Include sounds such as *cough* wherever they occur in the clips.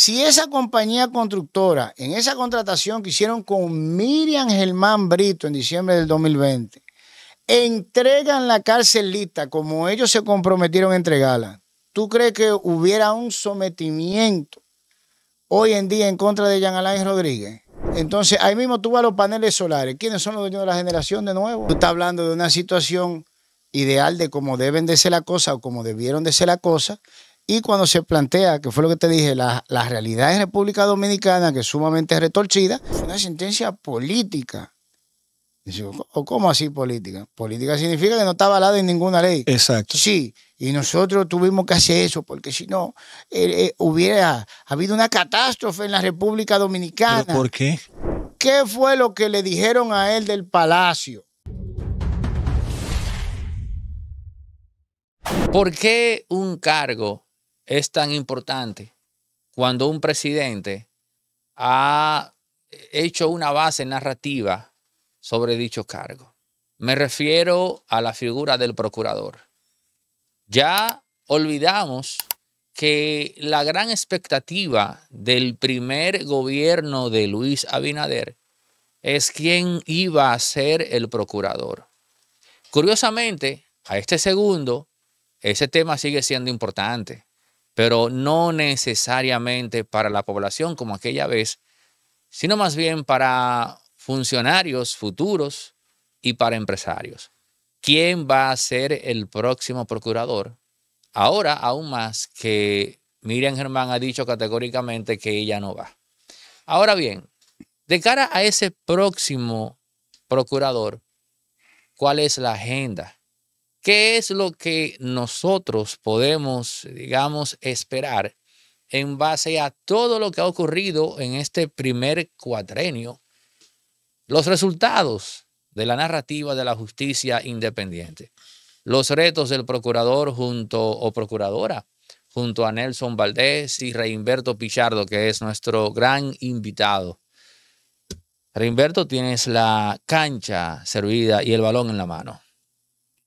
Si esa compañía constructora, en esa contratación que hicieron con Miriam Germán Brito en diciembre del 2020, entregan la cárcel lista como ellos se comprometieron a entregarla, ¿tú crees que hubiera un sometimiento hoy en día en contra de Jean Alain Rodríguez? Entonces, ahí mismo tú vas a los paneles solares. ¿Quiénes son los dueños de la generación de nuevo? Tú estás hablando de una situación ideal de cómo deben de ser la cosa o cómo debieron de ser la cosa. Y cuando se plantea, que fue lo que te dije, la, la realidad en República Dominicana, que es sumamente retorcida, fue una sentencia política. ¿O cómo así política? Política significa que no está avalada en ninguna ley. Exacto. Sí, y nosotros tuvimos que hacer eso, porque si no, eh, eh, hubiera habido una catástrofe en la República Dominicana. ¿Pero por qué? ¿Qué fue lo que le dijeron a él del palacio? ¿Por qué un cargo es tan importante cuando un presidente ha hecho una base narrativa sobre dicho cargo? Me refiero a la figura del procurador. Ya olvidamos que la gran expectativa del primer gobierno de Luis Abinader es quién iba a ser el procurador. Curiosamente, a este segundo, ese tema sigue siendo importante, pero no necesariamente para la población como aquella vez, sino más bien para funcionarios futuros y para empresarios. ¿Quién va a ser el próximo procurador? Ahora, aún más que Miriam Germán ha dicho categóricamente que ella no va. Ahora bien, de cara a ese próximo procurador, ¿cuál es la agenda? ¿Qué es lo que nosotros podemos, digamos, esperar en base a todo lo que ha ocurrido en este primer cuatrenio? Los resultados de la narrativa de la justicia independiente. Los retos del procurador junto o procuradora junto a Nelson Valdés y Reinberto Pichardo, que es nuestro gran invitado. Reinberto, tienes la cancha servida y el balón en la mano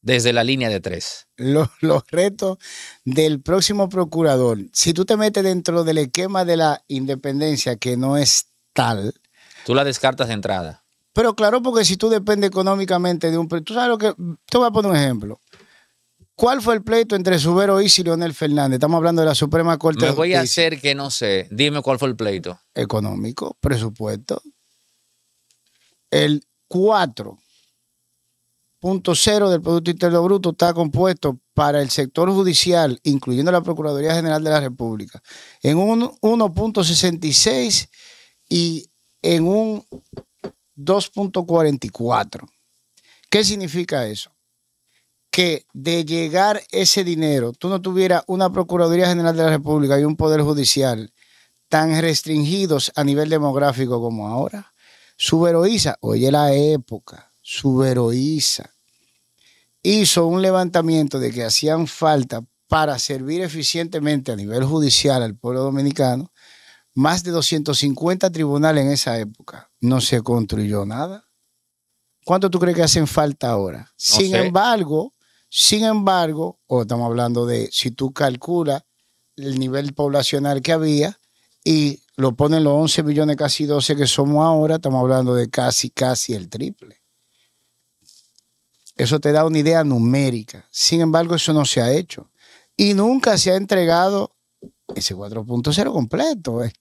desde la línea de tres? Los, los, retos del próximo procurador. Si tú te metes dentro del esquema de la independencia, que no es tal. Tú la descartas de entrada. Pero claro, porque si tú dependes económicamente de un... Tú sabes lo que... Te voy a poner un ejemplo. ¿Cuál fue el pleito entre Subero y Leonel Fernández? Estamos hablando de la Suprema Corte Me voy a hacer que no sé. Dime cuál fue el pleito. Económico, presupuesto. El 4 punto cero del Producto Interno Bruto está compuesto para el sector judicial, incluyendo la Procuraduría General de la República, en un 1.66 y en un 2.44. ¿Qué significa eso? Que de llegar ese dinero, tú no tuvieras una Procuraduría General de la República y un Poder Judicial tan restringidos a nivel demográfico como ahora. Suberoiza, oye la época, Suberoiza hizo un levantamiento de que hacían falta para servir eficientemente a nivel judicial al pueblo dominicano más de 250 tribunales en esa época. No se construyó nada. ¿Cuánto tú crees que hacen falta ahora? No sin sé. embargo, sin embargo, o estamos hablando de si tú calculas el nivel poblacional que había y lo ponen los 11 millones, casi 12 que somos ahora, estamos hablando de casi, casi el triple. Eso te da una idea numérica. Sin embargo, eso no se ha hecho. Y nunca se ha entregado ese 4.0 completo. eh.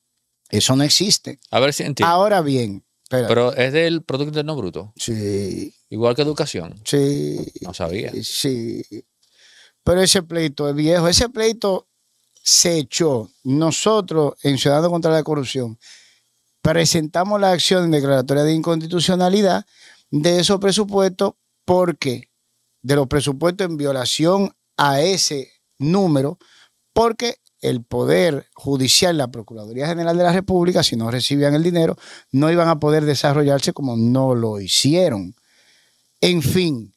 Eso no existe. A ver si entiendo. Ahora bien, espérate. Pero es del Producto Interno Bruto. sí, Igual que educación. sí, No sabía. sí. Pero ese pleito es viejo. Ese pleito se echó. Nosotros, en Ciudadanos contra la Corrupción, presentamos la acción en declaratoria de inconstitucionalidad de esos presupuestos porque de los presupuestos en violación a ese número, porque el Poder Judicial, la Procuraduría General de la República, si no recibían el dinero, no iban a poder desarrollarse como no lo hicieron. En fin,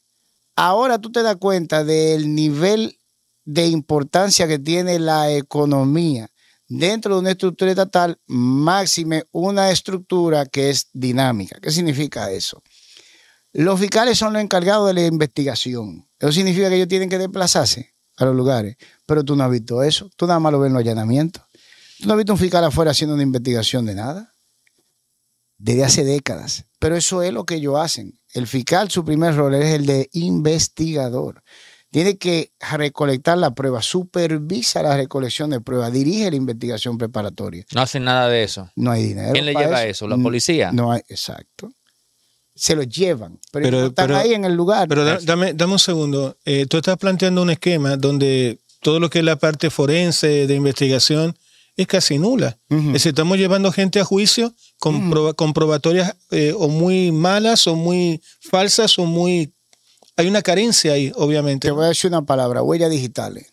ahora tú te das cuenta del nivel de importancia que tiene la economía dentro de una estructura estatal, máxime una estructura que es dinámica. ¿Qué significa eso? Los fiscales son los encargados de la investigación. Eso significa que ellos tienen que desplazarse a los lugares. Pero tú no has visto eso. Tú nada más lo ves en los allanamientos. ¿Tú no has visto un fiscal afuera haciendo una investigación de nada? Desde hace décadas. Pero eso es lo que ellos hacen. El fiscal, su primer rol es el de investigador. Tiene que recolectar la prueba, supervisa la recolección de pruebas, dirige la investigación preparatoria. No hacen nada de eso. No hay dinero. ¿Quién le lleva eso? ¿La policía? No hay, exacto. Se lo llevan, pero, Pero- ellos no están pero- ahí en el lugar. Pero da- dame, dame un segundo. Eh, tú estás planteando un esquema donde todo lo que es la parte forense de investigación es casi nula. Es decir, estamos llevando gente a juicio con proba- comprobatorias eh, o muy malas o muy falsas o muy... Hay una carencia ahí, obviamente. Te voy a decir una palabra, huellas digitales.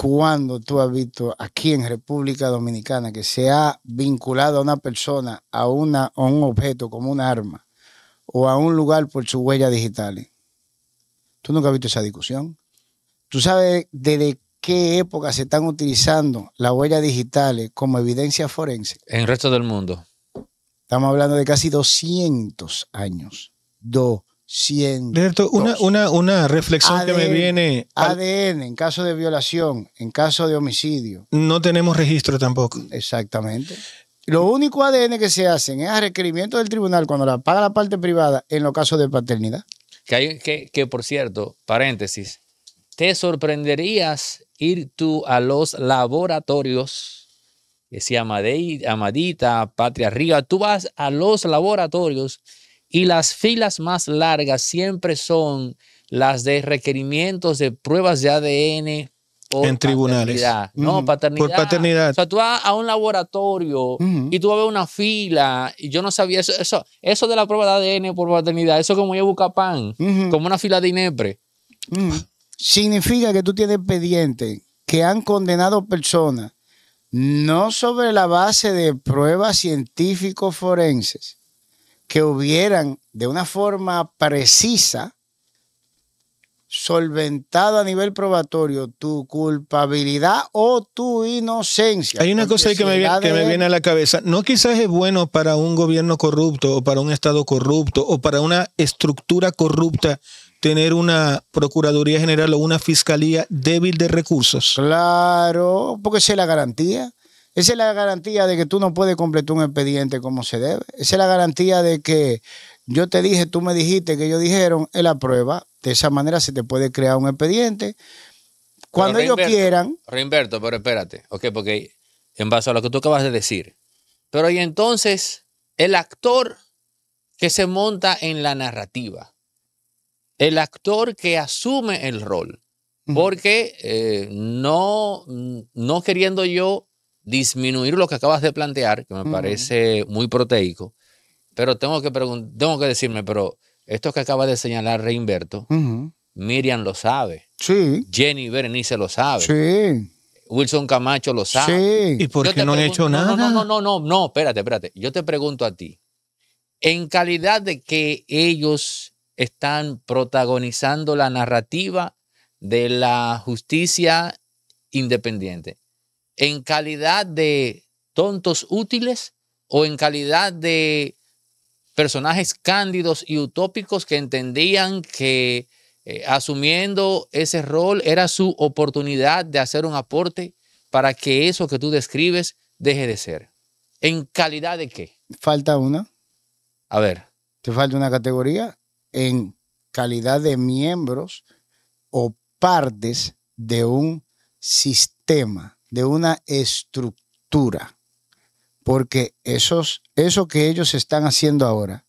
Cuando tú has visto aquí en República Dominicana que se ha vinculado a una persona, a, una, a un objeto como un arma o a un lugar por sus huellas digitales, tú nunca has visto esa discusión. Tú sabes desde qué época se están utilizando las huellas digitales como evidencia forense. En el resto del mundo. Estamos hablando de casi 200 años. 200. Alberto, una, una, una reflexión que me ADN. viene... ADN en caso de violación, en caso de homicidio. no tenemos registro tampoco. Exactamente. Lo único ADN que se hacen es a requerimiento del tribunal cuando la paga la parte privada en los casos de paternidad. Que, hay, que, que, por cierto, paréntesis, te sorprenderías ir tú a los laboratorios, que se llama Amade- Amadita, Patria Arriba, tú vas a los laboratorios y las filas más largas siempre son las de requerimientos de pruebas de ADN por En tribunales. paternidad. No, paternidad. Por paternidad. O sea, tú vas a un laboratorio y tú vas a ver una fila y yo no sabía eso. Eso, eso de la prueba de ADN por paternidad, eso como yo buscar pan, como una fila de INEPRE. Significa que tú tienes expedientes que han condenado personas no sobre la base de pruebas científicos forenses que hubieran de una forma precisa solventado a nivel probatorio tu culpabilidad o tu inocencia. Hay una cosa que, me, que me viene a la cabeza. No quizás es bueno para un gobierno corrupto o para un Estado corrupto o para una estructura corrupta tener una Procuraduría General o una Fiscalía débil de recursos. Claro, porque es la garantía. Esa es la garantía de que tú no puedes completar un expediente como se debe. Esa es la garantía de que yo te dije, tú me dijiste que ellos dijeron, es la prueba. De esa manera se te puede crear un expediente. Cuando ellos quieran, Reinverto, pero espérate, ok, porque en base a lo que tú acabas de decir. Pero y entonces, el actor que se monta en la narrativa, el actor que asume el rol, porque eh, no, no queriendo yo disminuir lo que acabas de plantear, que me parece muy proteico, pero tengo que, tengo que decirme, pero esto que acaba de señalar Reinberto, ujú, Miriam lo sabe, sí, Jenny Berenice lo sabe, sí, Wilson Camacho lo sabe. sí. ¿Y por qué no han hecho no, nada? No, no, no, no, no, espérate, espérate. Yo te pregunto a ti, en calidad de que ellos están protagonizando la narrativa de la justicia independiente, en calidad de tontos útiles o en calidad de personajes cándidos y utópicos que entendían que eh, asumiendo ese rol era su oportunidad de hacer un aporte para que eso que tú describes deje de ser. ¿En calidad de qué? Falta una. A ver, Te falta una categoría en calidad de miembros o partes de un sistema, de una estructura. Porque esos, eso que ellos están haciendo ahora,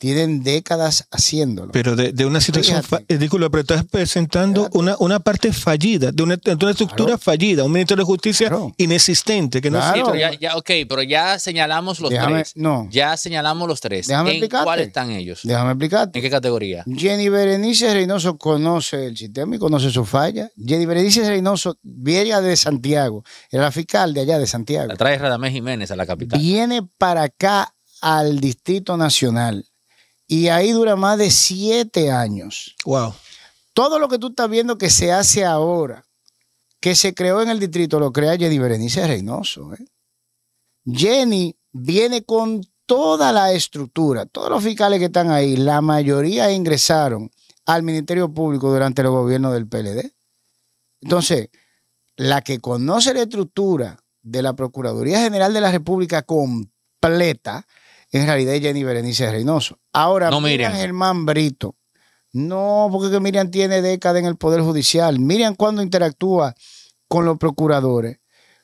tienen décadas haciéndolo. Pero de, de una situación, Fíjate. eh, disculpa, pero estás presentando Fíjate. una, una parte fallida, de una, de una estructura Claro. fallida, un Ministerio de Justicia Claro. inexistente, que no. Sí, pero ya, ya, ok, pero ya señalamos los Déjame- tres. no. Ya señalamos los tres. Déjame ¿En explicarte. cuál están ellos? Déjame explicarte. ¿En qué categoría? Jenny Berenice Reynoso conoce el sistema y conoce su falla. Jenny Berenice Reynoso viene de Santiago, era la fiscal de allá de Santiago. La trae Radamés Jiménez a la capital. Viene para acá al Distrito Nacional y ahí dura más de siete años. Wow. Todo lo que tú estás viendo que se hace ahora, que se creó en el distrito, lo crea Jenny Berenice Reynoso. ¿eh? Jenny viene con toda la estructura. Todos los fiscales que están ahí, la mayoría ingresaron al Ministerio Público durante el gobierno del PLD. Entonces, la que conoce la estructura de la Procuraduría General de la República completa, en realidad es Jenny Berenice Reynoso. Ahora, No, Miriam. Germán Brito. No, porque que Miriam tiene décadas en el Poder Judicial. Miriam cuando interactúa con los procuradores.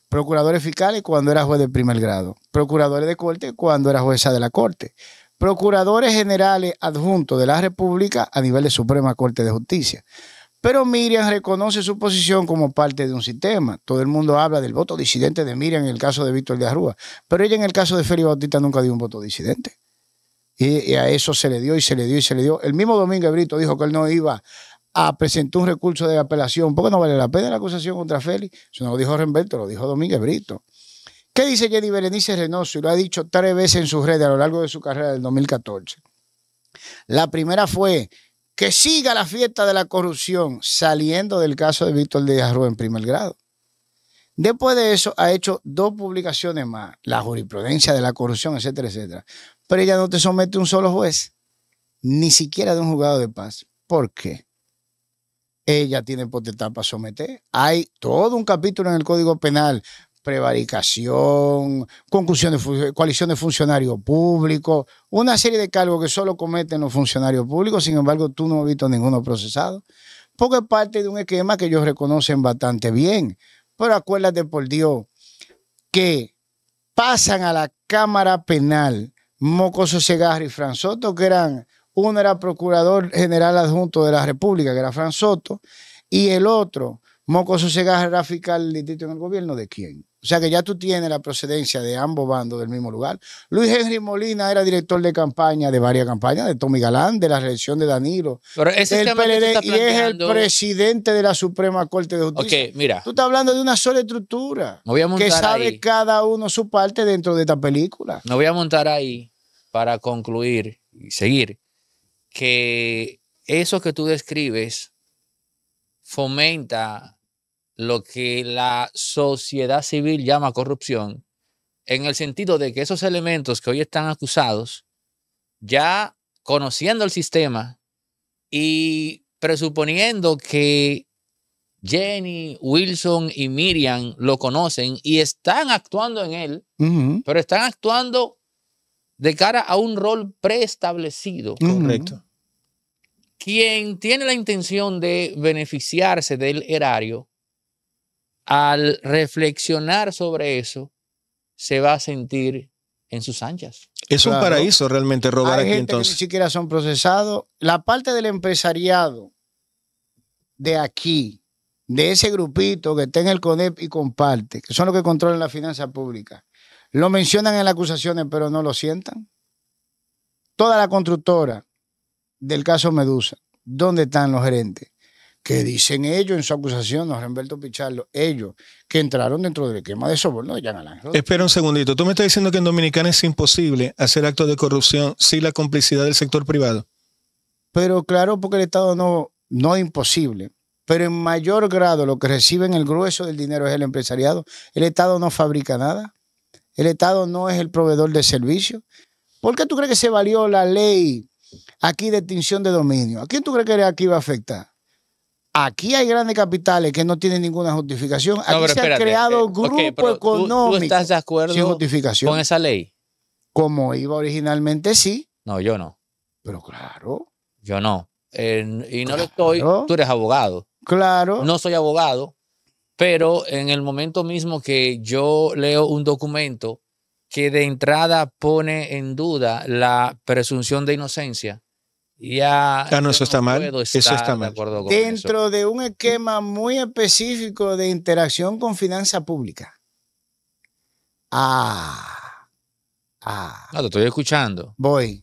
Procuradores fiscales cuando era juez de primer grado. Procuradores de corte cuando era jueza de la corte. Procuradores generales adjuntos de la República a nivel de Suprema Corte de Justicia. Pero Miriam reconoce su posición como parte de un sistema. Todo el mundo habla del voto disidente de Miriam en el caso de Víctor de Arrúa. Pero ella en el caso de Félix Bautista nunca dio un voto disidente. Y, a eso se le dio y se le dio y se le dio. El mismo Domingo Brito dijo que él no iba a presentar un recurso de apelación porque no vale la pena la acusación contra Félix. Eso no lo dijo Renberto, lo dijo Domínguez Brito. ¿Qué dice Jenny Berenice Reynoso? Y lo ha dicho tres veces en sus redes a lo largo de su carrera del 2014. La primera fue que siga la fiesta de la corrupción saliendo del caso de Víctor de Arroyo en primer grado. Después de eso ha hecho dos publicaciones más, la jurisprudencia de la corrupción, etcétera, etcétera. Pero ella no te somete a un solo juez, ni siquiera de un juzgado de paz. ¿Por qué? Ella tiene potestad para someter. Hay todo un capítulo en el Código Penal prevaricación, de coalición de funcionarios públicos, una serie de cargos que solo cometen los funcionarios públicos, sin embargo tú no has visto ninguno procesado, porque es parte de un esquema que ellos reconocen bastante bien. Pero acuérdate por Dios que pasan a la Cámara Penal Mocoso Segarra y Fran Soto, que eran, uno era procurador general adjunto de la República, que era Fran Soto, y el otro, Mocoso Segarra, era fiscal del distrito en el gobierno de quién. O sea que ya tú tienes la procedencia de ambos bandos del mismo lugar. Luis Henry Molina era director de campaña de varias campañas, de Tommy Galán, de la reelección de Danilo, Pero ese del PLD, y es el presidente de la Suprema Corte de Justicia. Ok, mira, Tú estás hablando de una sola estructura voy a montar que sabe ahí. cada uno su parte dentro de esta película. Me voy a montar ahí para concluir y seguir que eso que tú describes fomenta lo que la sociedad civil llama corrupción, en el sentido de que esos elementos que hoy están acusados, ya conociendo el sistema y presuponiendo que Jenny, Wilson y Miriam lo conocen y están actuando en él, pero están actuando de cara a un rol preestablecido. Correcto. Quien tiene la intención de beneficiarse del erario, al reflexionar sobre eso, se va a sentir en sus anchas. Es un paraíso realmente robar Hay aquí gente que ni entonces. siquiera son procesados. La parte del empresariado de aquí, de ese grupito que está en el CONEP y comparte, que son los que controlan la finanza pública, lo mencionan en las acusaciones, pero no lo sientan. Toda la constructora del caso Medusa, ¿dónde están los gerentes? Que dicen ellos en su acusación, no Humberto Pichardo, ellos que entraron dentro del esquema de soborno de Jean Alain Rodríguez. Espera un segundito. Tú me estás diciendo que en Dominicana es imposible hacer actos de corrupción sin la complicidad del sector privado. Pero claro, porque el Estado no, no es imposible. Pero en mayor grado lo que reciben el grueso del dinero es el empresariado. El Estado no fabrica nada. El Estado no es el proveedor de servicios. ¿Por qué tú crees que se valió la ley aquí de extinción de dominio? ¿A quién tú crees que aquí va a afectar? Aquí hay grandes capitales que no tienen ninguna justificación. Aquí No, se han espérate, creado eh, ok, grupos pero tú- económicos ¿Tú estás de acuerdo sin justificación. con esa ley? Como iba originalmente, sí. No, yo no. Pero claro, Yo no. Eh, y no lo estoy. Tú eres abogado. claro. No soy abogado, pero en el momento mismo que yo leo un documento que de entrada pone en duda la presunción de inocencia, ya. Ah, no, eso está mal. Eso está mal. eso. dentro de un esquema muy específico de interacción con finanza pública. Ah, ah, No, te estoy escuchando. voy.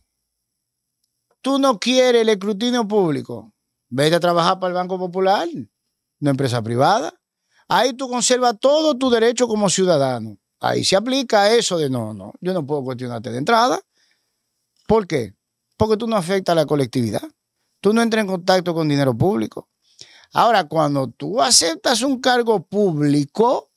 Tú no quieres el escrutinio público. Vete a trabajar para el Banco Popular, una empresa privada. Ahí tú conservas todo tu derecho como ciudadano. Ahí se aplica eso de no, no, yo no puedo cuestionarte de entrada. ¿Por qué? Porque tú no afectas a la colectividad. Tú no entras en contacto con dinero público. Ahora, cuando tú aceptas un cargo público,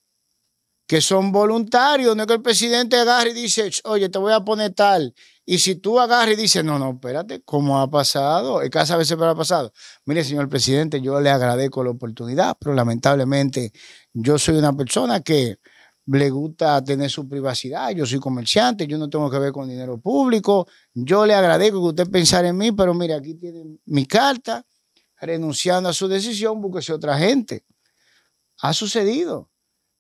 que son voluntarios, no es que el presidente agarre y dice, oye, te voy a poner tal. Y si tú agarras y dices, no, no, espérate, ¿cómo ha pasado? Escasas veces pero ha pasado. Mire, señor presidente, yo le agradezco la oportunidad, pero lamentablemente yo soy una persona que le gusta tener su privacidad. Yo soy comerciante, yo no tengo que ver con dinero público. Yo le agradezco que usted pensara en mí, pero mire, aquí tiene mi carta. Renunciando a su decisión, búsquese otra gente. Ha sucedido.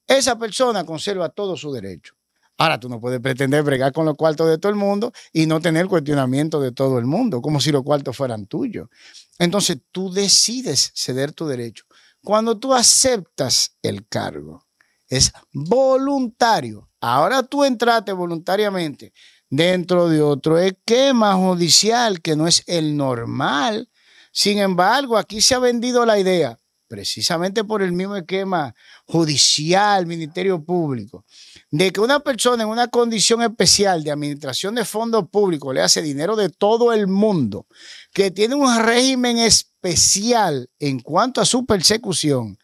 Esa persona conserva todo su derecho. Ahora tú no puedes pretender bregar con los cuartos de todo el mundo y no tener cuestionamiento de todo el mundo, como si los cuartos fueran tuyos. Entonces tú decides ceder tu derecho. Cuando tú aceptas el cargo, es voluntario. Ahora tú entraste voluntariamente dentro de otro esquema judicial que no es el normal. Sin embargo, aquí se ha vendido la idea, precisamente por el mismo esquema judicial, Ministerio Público, de que una persona en una condición especial de administración de fondos públicos le hace dinero de todo el mundo, que tiene un régimen especial en cuanto a su persecución,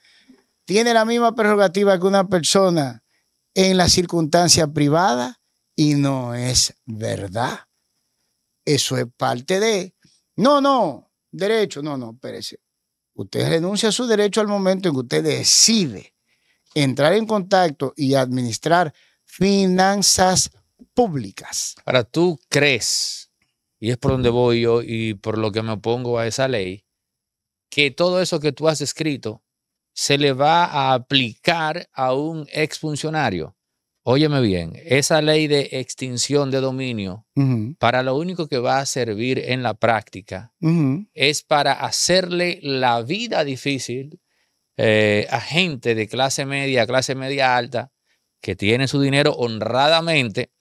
tiene la misma prerrogativa que una persona en la circunstancia privada y no es verdad. Eso es parte de... No, no, derecho, no, no, espérese. Usted renuncia a su derecho al momento en que usted decide entrar en contacto y administrar finanzas públicas. Ahora, tú crees, y es por donde voy yo y por lo que me opongo a esa ley, que todo eso que tú has escrito se le va a aplicar a un exfuncionario. Óyeme bien, esa ley de extinción de dominio, para lo único que va a servir en la práctica es para hacerle la vida difícil eh, a gente de clase media, clase media alta, que tiene su dinero honradamente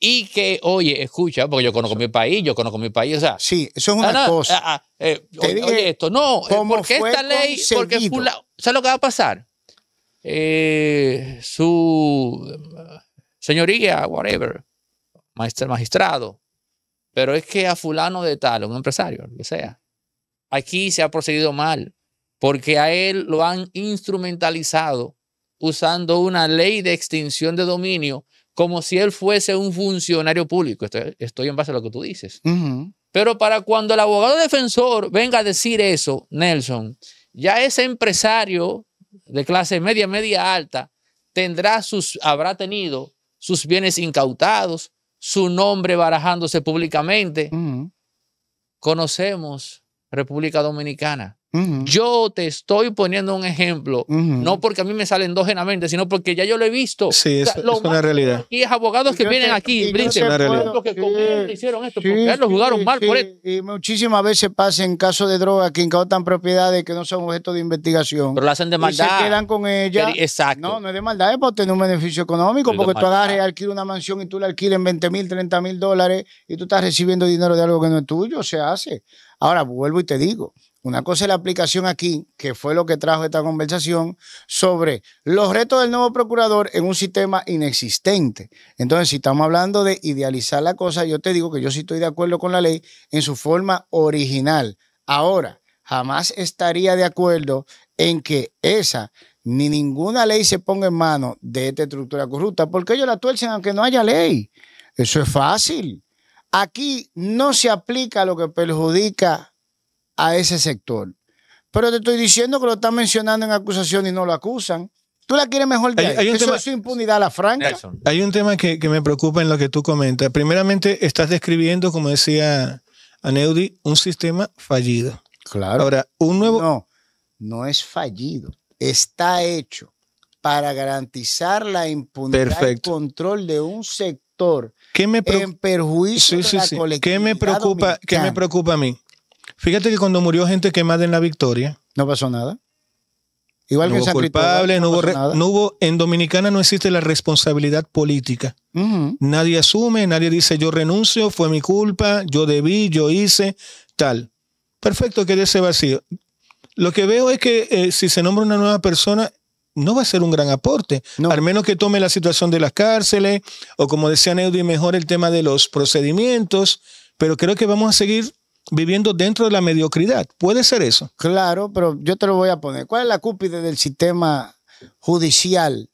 y que, oye, escucha, porque yo conozco mi país, yo conozco mi país, o sea, Sí, eso es Ah, una no, cosa. ah, ah, eh, Te oye, dije oye esto, no, eh, porque esta ley, porque fula- ¿sabes lo que va a pasar? Eh, su señoría, whatever, maestro, magistrado, pero es que a fulano de tal, un empresario, lo que sea, aquí se ha procedido mal, porque a él lo han instrumentalizado usando una ley de extinción de dominio como si él fuese un funcionario público. Estoy, estoy en base a lo que tú dices. Pero para cuando el abogado defensor venga a decir eso, Nelson, ya ese empresario de clase media, media alta, tendrá sus, habrá tenido sus bienes incautados, su nombre barajándose públicamente. Conocemos República Dominicana. Yo te estoy poniendo un ejemplo, no porque a mí me sale endógenamente, sino porque ya yo lo he visto. Sí, O sea, eso lo es una realidad. Aquí es abogados que vienen aquí, y con sí, él hicieron esto, sí, porque él lo sí, jugaron mal por esto. Y muchísimas veces pasa en casos de droga que incautan propiedades que no son objeto de investigación. Pero lo hacen de y maldad. se quedan con ella. Exacto. No, no es de maldad, es para obtener un beneficio económico, Pero porque tú agarres y alquilas una mansión y tú la alquilas en 20 mil, 30 mil dólares y tú estás recibiendo dinero de algo que no es tuyo, se hace. Ahora, vuelvo y te digo, una cosa es la aplicación aquí, que fue lo que trajo esta conversación, sobre los retos del nuevo procurador en un sistema inexistente. Entonces, si estamos hablando de idealizar la cosa, yo te digo que yo sí estoy de acuerdo con la ley en su forma original. Ahora, jamás estaría de acuerdo en que esa ni ninguna ley se ponga en manos de esta estructura corrupta, porque ellos la tuercen aunque no haya ley. Eso es fácil. Aquí no se aplica lo que perjudica a ese sector. Pero te estoy diciendo que lo están mencionando en acusación y no lo acusan. Tú la quieres mejor de Hay- un Eso tema- es su impunidad a la franca. Nelson. Hay un tema que, que me preocupa en lo que tú comentas. Primeramente, estás describiendo, como decía Aneudi, un sistema fallido. Claro. Ahora, un nuevo... No, no es fallido. Está hecho para garantizar la impunidad Perfecto. y control de un sector ¿Qué me en perjuicio Sí, de la sí. ¿Qué colectividad me preocupa? ¿Qué me preocupa a mí? Fíjate que cuando murió gente quemada en la Victoria, No pasó nada. Igual no que hubo culpables, no hubo, re- no hubo, en Dominicana no existe la responsabilidad política. Nadie asume, nadie dice yo renuncio, fue mi culpa, yo debí, yo hice, tal. Perfecto, quede ese vacío. Lo que veo es que eh, si se nombra una nueva persona, no va a ser un gran aporte. No. Al menos que tome la situación de las cárceles, o como decía Neudi, mejor el tema de los procedimientos, pero creo que vamos a seguir viviendo dentro de la mediocridad. ¿Puede ser eso? Claro, pero yo te lo voy a poner. ¿Cuál es la cúpide del sistema judicial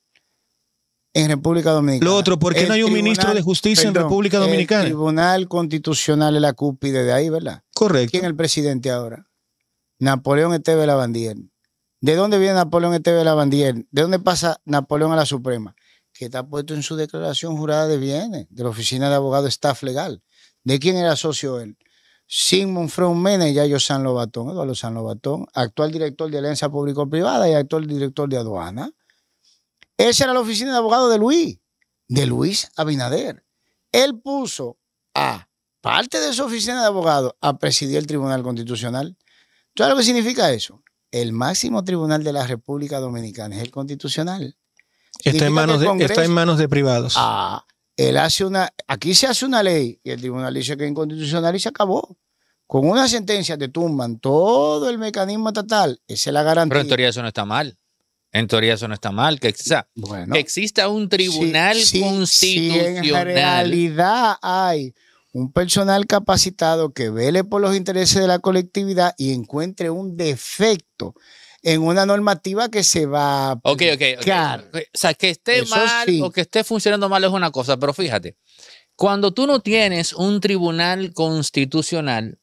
en República Dominicana? Lo otro, ¿por qué El no hay un ministro de justicia en República Dominicana? El Tribunal Constitucional es la cúpide de ahí, ¿verdad? Correcto. ¿Quién es el presidente ahora? Napoleón Esteve Lavandier. ¿De dónde viene Napoleón Esteve Lavandier? ¿De dónde pasa Napoleón a la Suprema? que está puesto en su declaración jurada de bienes de la Oficina de Abogado Staff Legal. ¿De quién era socio él? Sigmund Freud Mena y Yayo San Lobatón, Eduardo San Lobatón, actual director de Alianza Público-Privada y actual director de aduana. Esa era la oficina de abogado de Luis, de Luis Abinader. Él puso a parte de su oficina de abogado a presidir el Tribunal Constitucional. ¿Sabes lo que significa eso? El máximo tribunal de la República Dominicana es el constitucional. Está en, manos de, está en manos de privados. Ah, él hace una, aquí se hace una ley y el tribunal dice que es inconstitucional y se acabó. Con una sentencia te tumban todo el mecanismo estatal. Esa es la garantía. Pero en teoría eso no está mal. En teoría eso no está mal. Que, o sea, bueno, que exista un tribunal si- Si en constitucional. realidad hay un personal capacitado que vele por los intereses de la colectividad y encuentre un defecto en una normativa que se va a Ok, ok, ok. aplicar. O sea, que esté Eso mal sí. o que esté funcionando mal es una cosa, pero fíjate, cuando tú no tienes un tribunal constitucional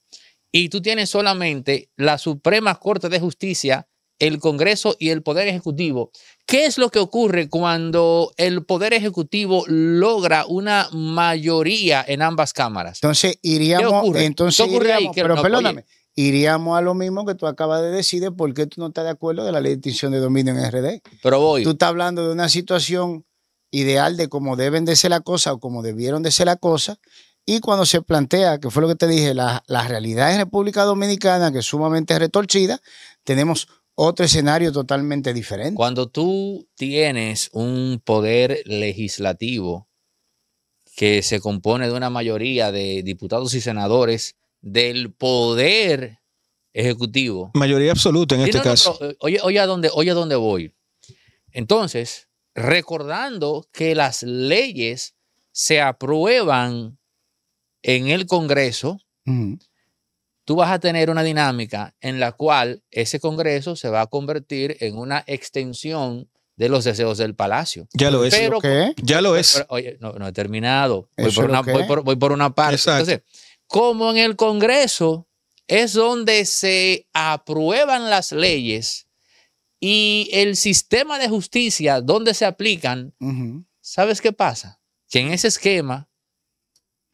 y tú tienes solamente la Suprema Corte de Justicia, el Congreso y el Poder Ejecutivo, ¿qué es lo que ocurre cuando el Poder Ejecutivo logra una mayoría en ambas cámaras? Entonces iríamos, ocurre? entonces ¿Qué ocurre ahí? iríamos- Que pero no, perdóname, oye. Iríamos a lo mismo que tú acabas de decir de por qué tú no estás de acuerdo de la ley de extinción de dominio en RD. Pero voy. Tú estás hablando de una situación ideal de cómo deben de ser la cosa o cómo debieron de ser la cosa. Y cuando se plantea, que fue lo que te dije, la, la realidad en República Dominicana, que es sumamente retorcida, tenemos otro escenario totalmente diferente. Cuando tú tienes un poder legislativo que se compone de una mayoría de diputados y senadores del poder ejecutivo. Mayoría absoluta en Sí, este no, no, caso. pero, eh, oye, oye, a dónde, oye a dónde voy. Entonces, recordando que las leyes se aprueban en el Congreso, tú vas a tener una dinámica en la cual ese Congreso se va a convertir en una extensión de los deseos del palacio. ya lo es. pero- ¿Qué? ya lo es. Pero, oye, no, no he terminado. Voy ¿Eso por, lo una, voy por- voy por una parte. Exacto. Entonces, como en el Congreso es donde se aprueban las leyes y el sistema de justicia donde se aplican. ¿sabes qué pasa? Que en ese esquema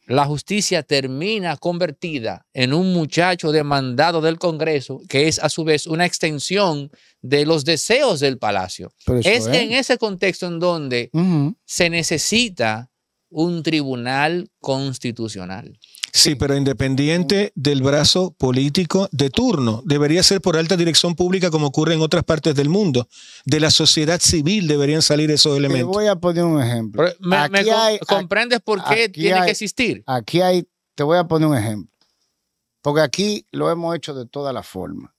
la justicia termina convertida en un muchacho demandado del Congreso, que es a su vez una extensión de los deseos del palacio. Eso Es en ese contexto en donde se necesita un tribunal constitucional. Sí, pero independiente del brazo político de turno. Debería ser por alta dirección pública como ocurre en otras partes del mundo. De la sociedad civil deberían salir esos Te elementos. voy a poner un ejemplo. Pero ¿Me, me Aquí com- hay- comprendes por qué aquí tiene hay- que existir? Aquí hay, te voy a poner un ejemplo. Porque aquí lo hemos hecho de todas las formas.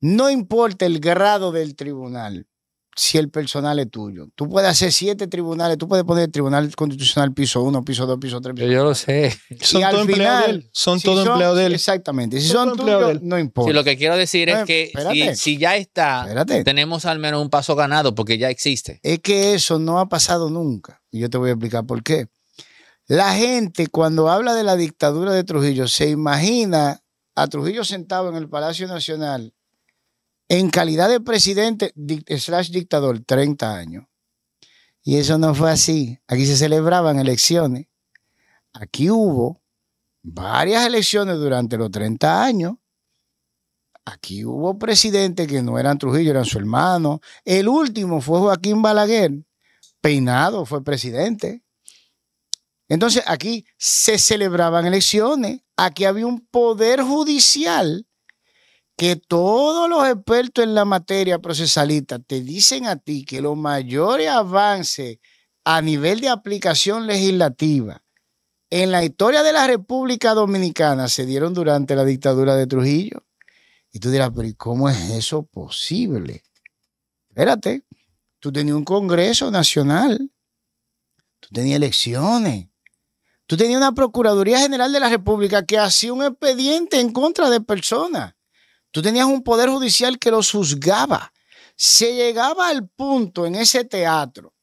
No importa el grado del tribunal, si el personal es tuyo. Tú puedes hacer siete tribunales, tú puedes poner el tribunal constitucional piso uno, piso dos, piso tres. piso Yo, yo lo sé. Son y todo empleado de él. Son si todo empleado de él. Exactamente. Si Son son tuyos, él. no importa. Sí, lo que quiero decir es que si, si ya está, Espérate. tenemos al menos un paso ganado porque ya existe. Es que eso no ha pasado nunca. Y yo te voy a explicar por qué. La gente cuando habla de la dictadura de Trujillo se imagina a Trujillo sentado en el Palacio Nacional en calidad de presidente slash dictador 30 años. Y eso no fue así. Aquí se celebraban elecciones. Aquí hubo varias elecciones durante los 30 años. Aquí hubo presidentes que no eran Trujillo, eran su hermano. El último fue Joaquín Balaguer. Peinado fue presidente. Entonces aquí se celebraban elecciones. Aquí había un poder judicial que todos los expertos en la materia procesalista te dicen a ti que los mayores avances a nivel de aplicación legislativa en la historia de la República Dominicana se dieron durante la dictadura de Trujillo. Y tú dirás, pero ¿y cómo es eso posible? Espérate, tú tenías un Congreso Nacional, tú tenías elecciones, tú tenías una Procuraduría General de la República que hacía un expediente en contra de personas. Tú tenías un Poder Judicial que los juzgaba. Se llegaba al punto en ese teatro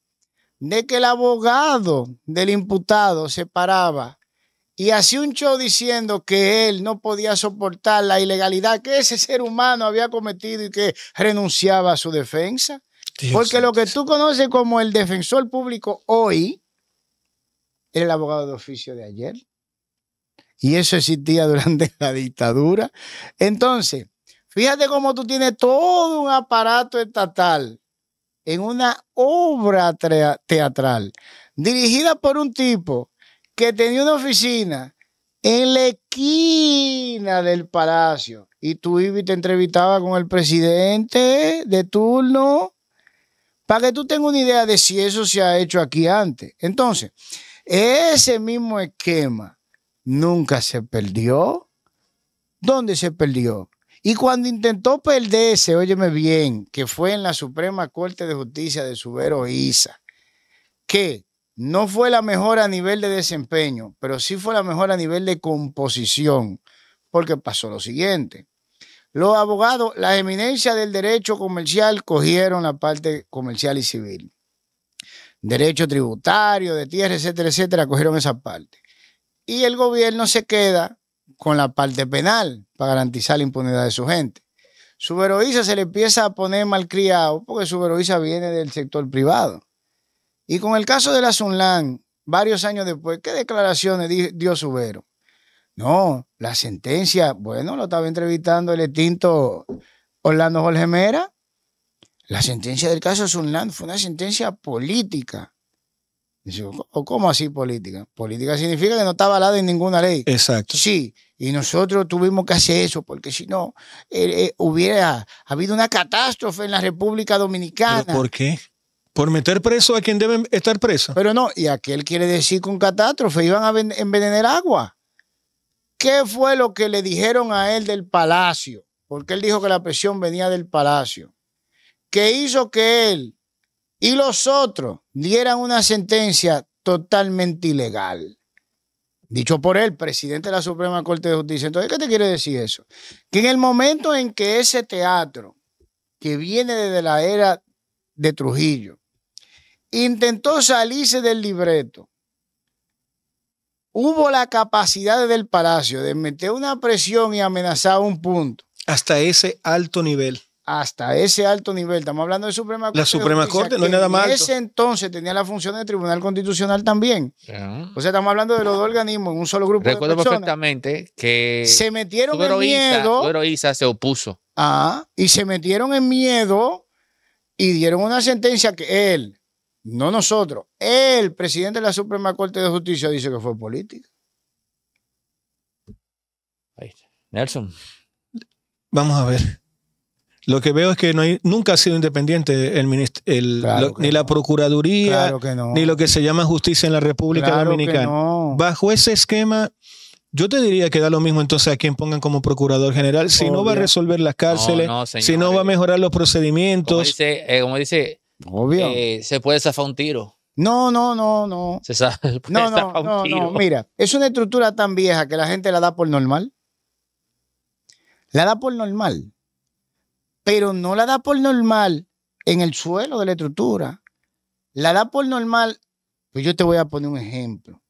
de que el abogado del imputado se paraba y hacía un show diciendo que él no podía soportar la ilegalidad que ese ser humano había cometido y que renunciaba a su defensa. Dios Porque lo que tú conoces como el defensor público hoy era el abogado de oficio de ayer. Y eso existía *laughs* durante la dictadura. Entonces, fíjate cómo tú tienes todo un aparato estatal en una obra teatral dirigida por un tipo que tenía una oficina en la esquina del palacio. Y tú ibas y te entrevistabas con el presidente de turno para que tú tengas una idea de si eso se ha hecho aquí antes. Entonces, ese mismo esquema nunca se perdió. ¿Dónde se perdió? Y cuando intentó perderse, óyeme bien, que fue en la Suprema Corte de Justicia de Subero Isa, que no fue la mejor a nivel de desempeño, pero sí fue la mejor a nivel de composición, porque pasó lo siguiente. Los abogados, las eminencias del derecho comercial cogieron la parte comercial y civil. Derecho tributario, de tierra, etcétera, etcétera, cogieron esa parte. Y el gobierno se queda con la parte penal para garantizar la impunidad de su gente. Suberoiza se le empieza a poner malcriado porque Suberoiza viene del sector privado. Y con el caso de la Sunlan, varios años después, ¿qué declaraciones di- dio Subero? No, la sentencia, bueno, lo estaba entrevistando el extinto Orlando Jorge Mera. La sentencia del caso Sunland fue una sentencia política. Dice, "¿O ¿cómo así política? Política significa que no está avalada en ninguna ley. Exacto. Sí, y nosotros tuvimos que hacer eso, porque si no, eh, eh, hubiera habido una catástrofe en la República Dominicana. ¿Pero ¿Por qué? Por meter preso a quien debe estar preso. Pero no, y aquel quiere decir con catástrofe, iban a ven- envenenar agua. ¿Qué fue lo que le dijeron a él del palacio? Porque él dijo que la presión venía del palacio. Que hizo que él y los otros dieran una sentencia totalmente ilegal. Dicho por él, presidente de la Suprema Corte de Justicia. Entonces, ¿qué te quiere decir eso? Que en el momento en que ese teatro, que viene desde la era de Trujillo, intentó salirse del libreto, hubo la capacidad del palacio de meter una presión y amenazar un punto Hasta ese alto nivel. Hasta ese alto nivel. Estamos hablando de Suprema Corte. La Suprema Corte, no hay que nada más En ese entonces tenía la función de Tribunal Constitucional también. Ya. O sea, estamos hablando de los dos organismos en un solo grupo Recuerdo de personas. perfectamente que Se metieron en miedo. Suero Isa se opuso. Ah, y se metieron en miedo y dieron una sentencia que él, no nosotros, el presidente de la Suprema Corte de Justicia dice que fue política. Ahí está. Nelson. Vamos a ver. Lo que veo es que no hay, nunca ha sido independiente el, el- Claro lo- que ni la. Procuraduría, Claro que no. ni lo que se llama justicia en la República Claro Dominicana. no. Bajo ese esquema, yo te diría que da lo mismo entonces a quien pongan como procurador general. Si no va a resolver las cárceles, no, si no va a mejorar los Como procedimientos, dice, eh, como dice Obvio. eh, se puede zafar un tiro. no, no, no, no. Se, puede *laughs* No, no, zafar un no, tiro. no. Mira, es una estructura tan vieja que la gente la da por normal. La da por normal. Pero no la da por normal en el suelo de la estructura. La da por normal. Pues yo te voy a poner un ejemplo.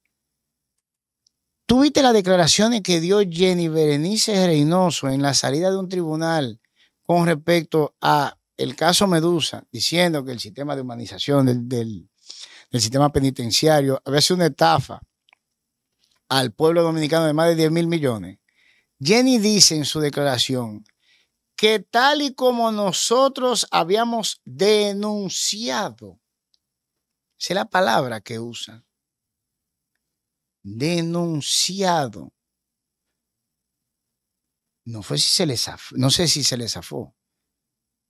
Tú viste las declaraciones que dio Jenny Berenice Reynoso en la salida de un tribunal con respecto a el caso Medusa, diciendo que el sistema de humanización del, del- del sistema penitenciario había sido una estafa al pueblo dominicano de más de 10 mil millones. Jenny dice en su declaración que tal y como nosotros habíamos denunciado, esa es la palabra que usa, denunciado. No fue si se le zafó, no sé si se le zafó,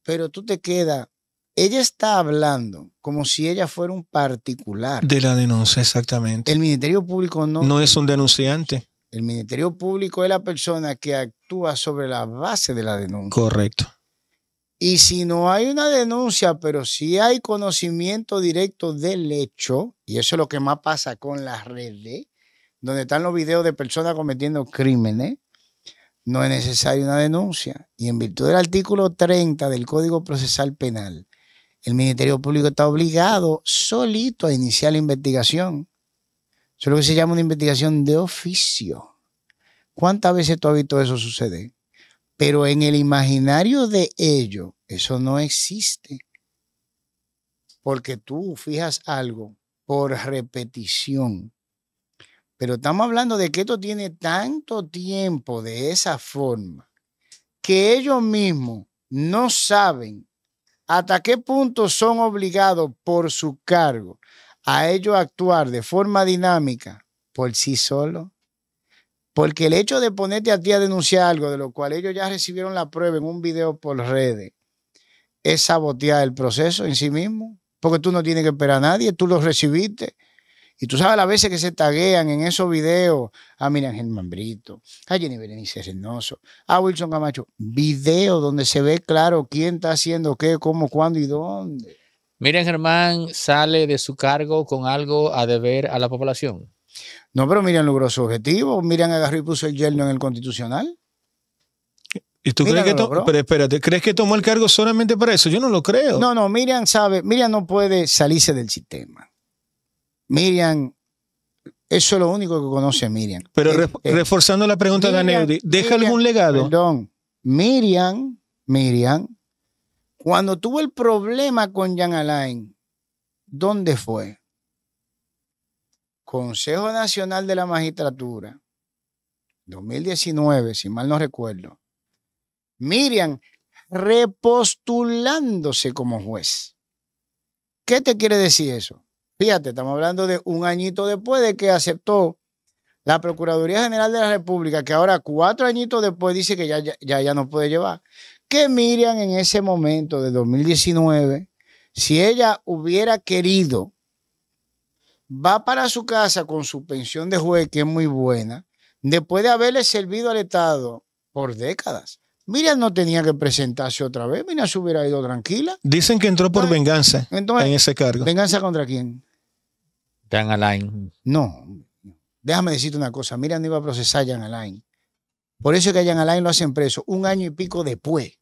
pero tú te quedas, ella está hablando como si ella fuera un particular. de la denuncia, exactamente. El Ministerio Público no, no es un denunciante. El Ministerio Público es la persona que actúa sobre la base de la denuncia. Correcto. Y si no hay una denuncia, pero sí hay conocimiento directo del hecho, y eso es lo que más pasa con las redes, donde están los videos de personas cometiendo crímenes, no es necesaria una denuncia. Y en virtud del artículo 30 del Código Procesal Penal, el Ministerio Público está obligado solito a iniciar la investigación. Eso es lo que se llama una investigación de oficio. ¿Cuántas veces tú has visto eso suceder? Pero en el imaginario de ellos, eso no existe. porque tú fijas algo por repetición. Pero estamos hablando de que esto tiene tanto tiempo de esa forma que ellos mismos no saben hasta qué punto son obligados por su cargo a ellos actuar de forma dinámica por sí solos. Porque el hecho de ponerte a ti a denunciar algo de lo cual ellos ya recibieron la prueba en un video por redes es sabotear el proceso en sí mismo. Porque tú no tienes que esperar a nadie, tú lo recibiste. Y tú sabes las veces que se taguean en esos videos a Miriam Germán Brito, a Jenny Berenice Reynoso, a Wilson Camacho. Videos donde se ve claro quién está haciendo qué, cómo, cuándo y dónde. Miriam Germán sale de su cargo con algo a deber a la población. No, pero Miriam logró su objetivo. Miriam agarró y puso el yerno en el constitucional. ¿Y tú crees que lo to- logró. pero espérate, crees que tomó el cargo solamente para eso? Yo no lo creo. No, no, Miriam sabe, Miriam no puede salirse del sistema. Miriam, eso es lo único que conoce Miriam. pero Eh, re- eh, reforzando la pregunta de Aneudi, ¿deja Miriam- algún legado? Perdón, Miriam, Miriam, cuando tuvo el problema con Jan Alain, ¿dónde fue? Consejo Nacional de la Magistratura, 2019, si mal no recuerdo. Miriam repostulándose como juez. ¿Qué te quiere decir eso? Fíjate, estamos hablando de un añito después de que aceptó la Procuraduría General de la República, que ahora cuatro añitos después dice que ya, ya, ya, no puede llevar. Que Miriam en ese momento de 2019, si ella hubiera querido, va para su casa con su pensión de juez, que es muy buena, después de haberle servido al Estado por décadas. Miriam no tenía que presentarse otra vez, Miriam se hubiera ido tranquila. Dicen que entró por venganza Entonces, en ese cargo. ¿venganza contra quién? Jan Alain. No. Déjame decirte una cosa. Miriam no iba a procesar a Jan Alain. Por eso es que a Jan Alain lo hacen preso un año y pico después.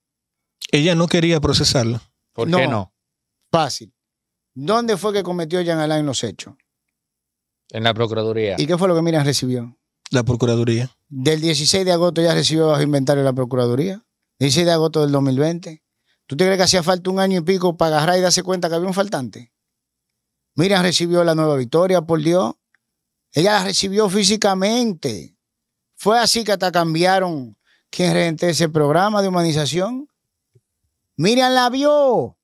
Ella no quería procesarlo. ¿Por No. qué no? Fácil. ¿Dónde fue que cometió Jan Alain los hechos? En la Procuraduría. ¿Y qué fue lo que Miriam recibió? La Procuraduría. Del 16 de agosto ya recibió bajo inventario la Procuraduría. 16 de agosto del 2020. ¿Tú te crees que hacía falta un año y pico para agarrar y darse cuenta que había un faltante? Miriam recibió la nueva victoria, por Dios. Ella la recibió físicamente. Fue así que hasta cambiaron quien regente ese programa de humanización. Miriam la vio.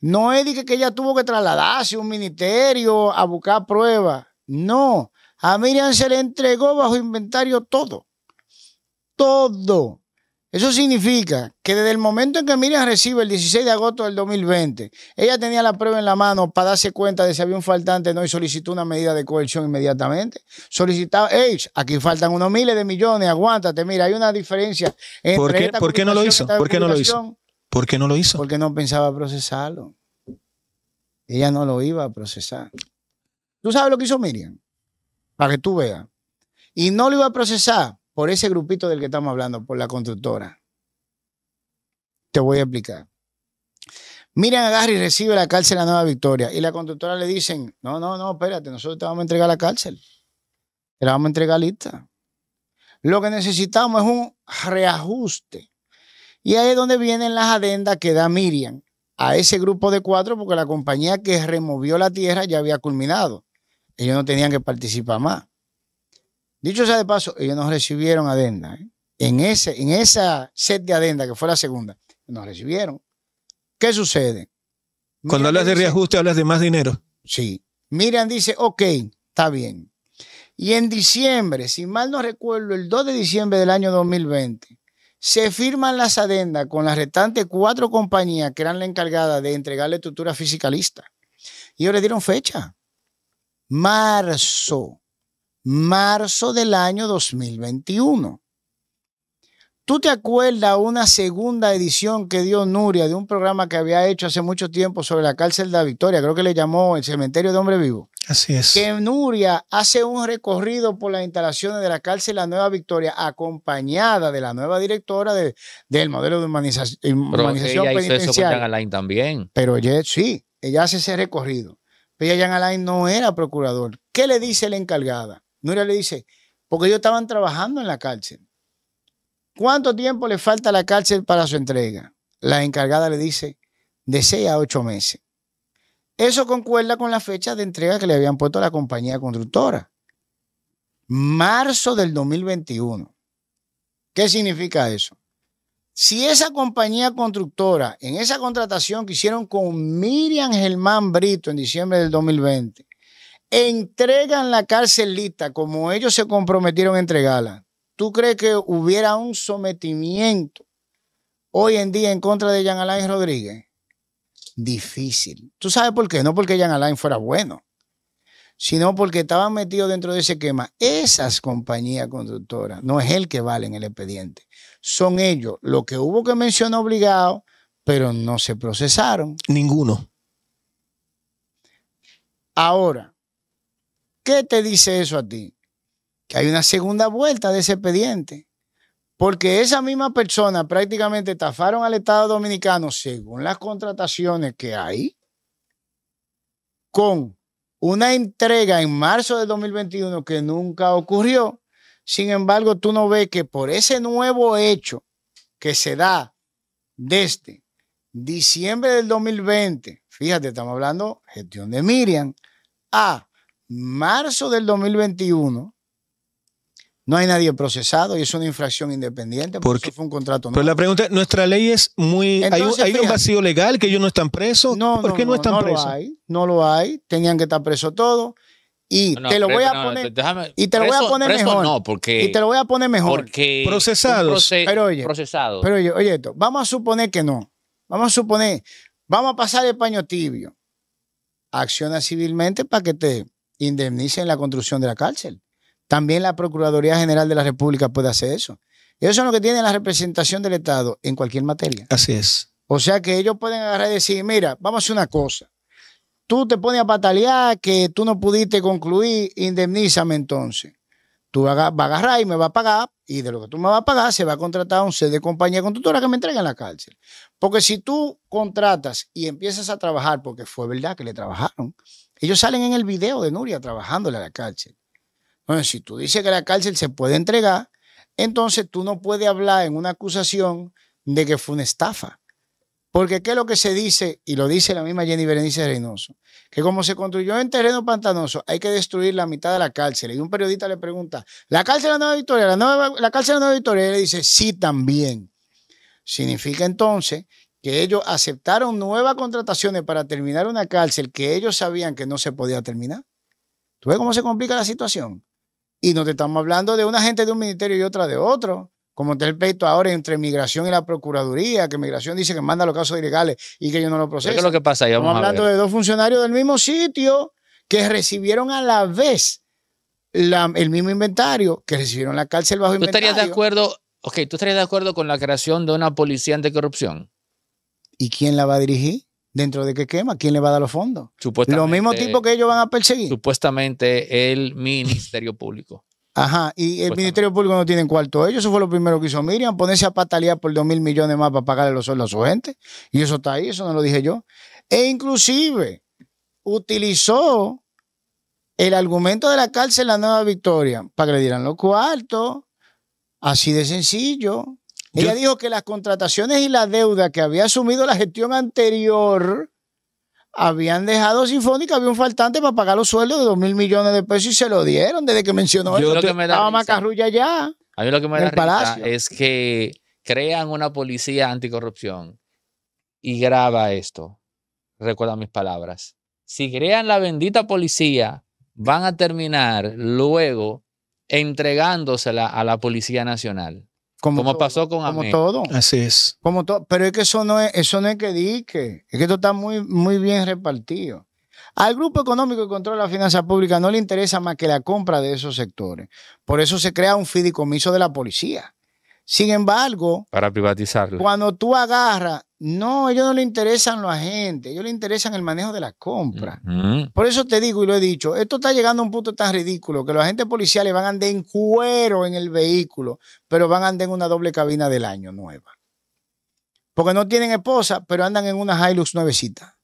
No es de que ella tuvo que trasladarse a un ministerio a buscar pruebas. No. A Miriam se le entregó bajo inventario todo. Todo. Eso significa que desde el momento en que Miriam recibe el 16 de agosto del 2020, ella tenía la prueba en la mano para darse cuenta de si había un faltante no y solicitó una medida de coerción inmediatamente. Solicitaba, hey, aquí faltan unos miles de millones, aguántate, mira, hay una diferencia entre ¿Por qué- esta por qué no lo hizo? ¿Por qué no lo hizo? ¿Por qué no lo hizo? Porque no pensaba procesarlo. Ella no lo iba a procesar. ¿Tú sabes lo que hizo Miriam? Para que tú veas. Y no lo iba a procesar por ese grupito del que estamos hablando, por la constructora. Te voy a explicar. Miriam agarra y recibe la cárcel la Nueva Victoria. Y la constructora le dicen, no, no, no, espérate, nosotros te vamos a entregar la cárcel. Te la vamos a entregar lista. Lo que necesitamos es un reajuste. Y ahí es donde vienen las adendas que da Miriam a ese grupo de cuatro, porque la compañía que removió la tierra ya había culminado. Ellos no tenían que participar más. Dicho sea de paso, ellos no recibieron adenda. ¿eh? En, ese, en esa set de adenda, que fue la segunda, no recibieron. ¿Qué sucede? Cuando hablas de reajuste, hablas de más dinero. Sí. Miriam dice, ok, está bien. Y en diciembre, si mal no recuerdo, el 2 de diciembre del año 2020, se firman las adendas con las restantes cuatro compañías que eran las encargadas de entregar la estructura. Y ellos le dieron fecha. Marzo. Marzo del año 2021. ¿Tú te acuerdas una segunda edición que dio Nuria de un programa que había hecho hace mucho tiempo sobre la cárcel de la Victoria? Creo que le llamó el cementerio de hombre vivo. Así es. Que Nuria hace un recorrido por las instalaciones de la cárcel La Nueva Victoria, acompañada de la nueva directora de- del modelo de humaniza- Pero humanización ella hizo eso con Jan penitenciaria. Alain también. Pero ella, sí, ella hace ese recorrido. Pero ella, Jan Alain, no era procurador. ¿Qué le dice la encargada? Nuria le dice, porque ellos estaban trabajando en la cárcel. ¿Cuánto tiempo le falta a la cárcel para su entrega? La encargada le dice, de seis a ocho meses. Eso concuerda con la fecha de entrega que le habían puesto a la compañía constructora. Marzo del 2021. ¿Qué significa eso? Si esa compañía constructora, en esa contratación que hicieron con Miriam Germán Brito en diciembre del 2020, entregan la cárcel lista como ellos se comprometieron a entregarla, ¿tú crees que hubiera un sometimiento hoy en día en contra de Jean Alain Rodríguez? Difícil. ¿Tú sabes por qué? No porque Jean Alain fuera bueno, sino porque estaban metidos dentro de ese quema. Esas compañías constructoras, no es él que vale en el expediente, son ellos. Lo que hubo que mencionar obligado, pero no se procesaron. Ninguno. Ahora, ¿qué te dice eso a ti? Que hay una segunda vuelta de ese expediente. Porque esa misma persona prácticamente estafaron al Estado Dominicano según las contrataciones que hay, con una entrega en marzo de 2021 que nunca ocurrió. Sin embargo, tú no ves que por ese nuevo hecho que se da desde diciembre del 2020, fíjate, estamos hablando gestión de Miriam, a marzo del 2021, no hay nadie procesado y es una infracción independiente porque fue un contrato. Pero nuevo. la pregunta, es, nuestra ley es muy... hay un, Entonces, hay un fíjate. vacío legal que ellos no están presos. No, ¿Por no, qué no, no, están no presos? lo hay, no lo hay, tenían que estar presos todos. Y No, te lo voy a no, poner, déjame- y te lo voy a poner mejor. No, porque, y te lo voy a poner mejor. porque Procesados. Pero oye, procesado. Pero oye, oye esto, vamos a suponer que no. Vamos a suponer, vamos a pasar el paño tibio. Acciona civilmente para que te indemnicen la construcción de la cárcel. También la Procuraduría General de la República puede hacer eso. Eso es lo que tiene la representación del Estado en cualquier materia. Así es. O sea que ellos pueden agarrar y decir, mira, vamos a hacer una cosa. Tú te pones a patalear que tú no pudiste concluir, indemnízame entonces. Tú vas a agarrar y me vas a pagar y de lo que tú me vas a pagar se va a contratar a un set de compañía constructora que me entregue en la cárcel. Porque si tú contratas y empiezas a trabajar, porque fue verdad que le trabajaron, ellos salen en el video de Nuria trabajándole a la cárcel. Bueno, si tú dices que la cárcel se puede entregar, entonces tú no puedes hablar en una acusación de que fue una estafa. Porque qué es lo que se dice, y lo dice la misma Jenny Berenice Reynoso, que como se construyó en terreno pantanoso, hay que destruir la mitad de la cárcel. Y un periodista le pregunta, ¿la cárcel de la Nueva Victoria? ¿La, nueva, la cárcel de la Nueva Victoria? Le dice, sí, también. Significa entonces que ellos aceptaron nuevas contrataciones para terminar una cárcel que ellos sabían que no se podía terminar. ¿Tú ves cómo se complica la situación? Y no te estamos hablando de una gente de un ministerio y otra de otro. Como está el pleito ahora entre migración y la procuraduría, que migración dice que manda los casos ilegales y que ellos no lo ¿Pero ¿Qué procesan. es lo que pasa ahí? Estamos Vamos a hablando de dos funcionarios del mismo sitio que recibieron a la vez la- el mismo inventario, que recibieron la cárcel bajo ¿Tú inventario. estarías de acuerdo? Ok, ¿tú estarías de acuerdo con la creación de una policía anticorrupción? ¿Y quién la va a dirigir? ¿Dentro de qué quema? ¿Quién le va a dar los fondos? Los mismos tipos que ellos van a perseguir. Supuestamente el Ministerio Público. Ajá, y el. Ministerio Público no tiene cuarto ellos. Eso fue lo primero que hizo Miriam, ponerse a patalear por dos mil millones más para pagarle los sueldos a su gente. Y eso está ahí, eso no lo dije yo. E inclusive utilizó el argumento de la cárcel La Nueva Victoria para que le dieran los cuartos. Así de sencillo. Yo- Ella dijo que las contrataciones y la deuda que había asumido la gestión anterior habían dejado sinfónica, había un faltante para pagar los sueldos de dos mil millones de pesos y se lo dieron desde que mencionó Yo eso. lo que me da Estaba Macarrulla ya. A mí lo que me da risa es que crean una policía anticorrupción y graba esto. Recuerda mis palabras. Si crean la bendita policía, van a terminar luego entregándosela a la Policía Nacional. Como todo, pasó con Como todo. Así es. Como todo. Pero es que eso no es, eso no es que dique. Es que esto está muy, muy bien repartido. Al Grupo Económico que controla la finanza pública no le interesa más que la compra de esos sectores. Por eso se crea un fideicomiso de la policía. Sin embargo, Para privatizarlo. cuando tú agarras, no, a ellos no le interesan los agentes, a ellos les interesan el manejo de la compra. Por eso te digo y lo he dicho, esto está llegando a un punto tan ridículo que los agentes policiales van a andar en cuero en el vehículo, pero van a andar en una doble cabina del año nueva. Porque no tienen esposa, pero andan en una Hilux nuevecita.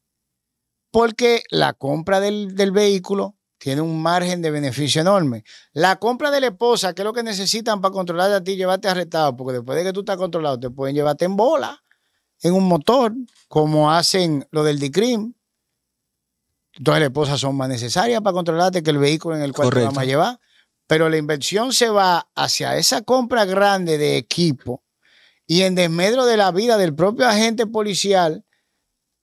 Porque la compra del, del vehículo tiene un margen de beneficio enorme. La compra de la esposa, que es lo que necesitan para controlarte a ti y llevarte arrestado, porque después de que tú estás controlado, te pueden llevarte en bola, en un motor, como hacen lo del DICRIM. Entonces las esposas son más necesarias para controlarte que el vehículo en el cual te vamos a llevar. Pero la inversión se va hacia esa compra grande de equipo y en desmedro de la vida del propio agente policial,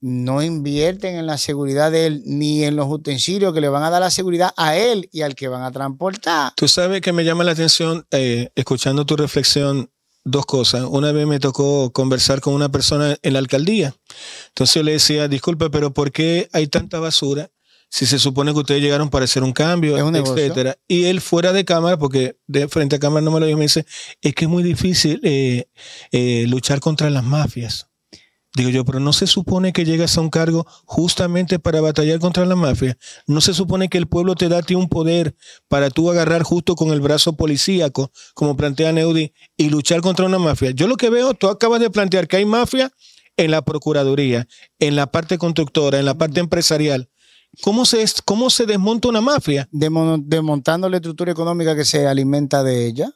no invierten en la seguridad de él ni en los utensilios que le van a dar la seguridad a él y al que van a transportar. Tú sabes que me llama la atención, eh, escuchando tu reflexión, dos cosas. Una vez me tocó conversar con una persona en la alcaldía. Entonces yo le decía, disculpe, pero ¿por qué hay tanta basura? Si se supone que ustedes llegaron para hacer un cambio, un etcétera. Y él fuera de cámara, porque de frente a cámara no me lo dijo, me dice, es que es muy difícil eh, eh, luchar contra las mafias. Digo yo, pero no se supone que llegas a un cargo justamente para batallar contra la mafia. No se supone que el pueblo te da a ti un poder para tú agarrar justo con el brazo policíaco, como plantea Neudi, y luchar contra una mafia. Yo lo que veo, tú acabas de plantear que hay mafia en la Procuraduría, en la parte constructora, en la parte empresarial. ¿Cómo se, cómo se desmonta una mafia? Desmontando la estructura económica que se alimenta de ella.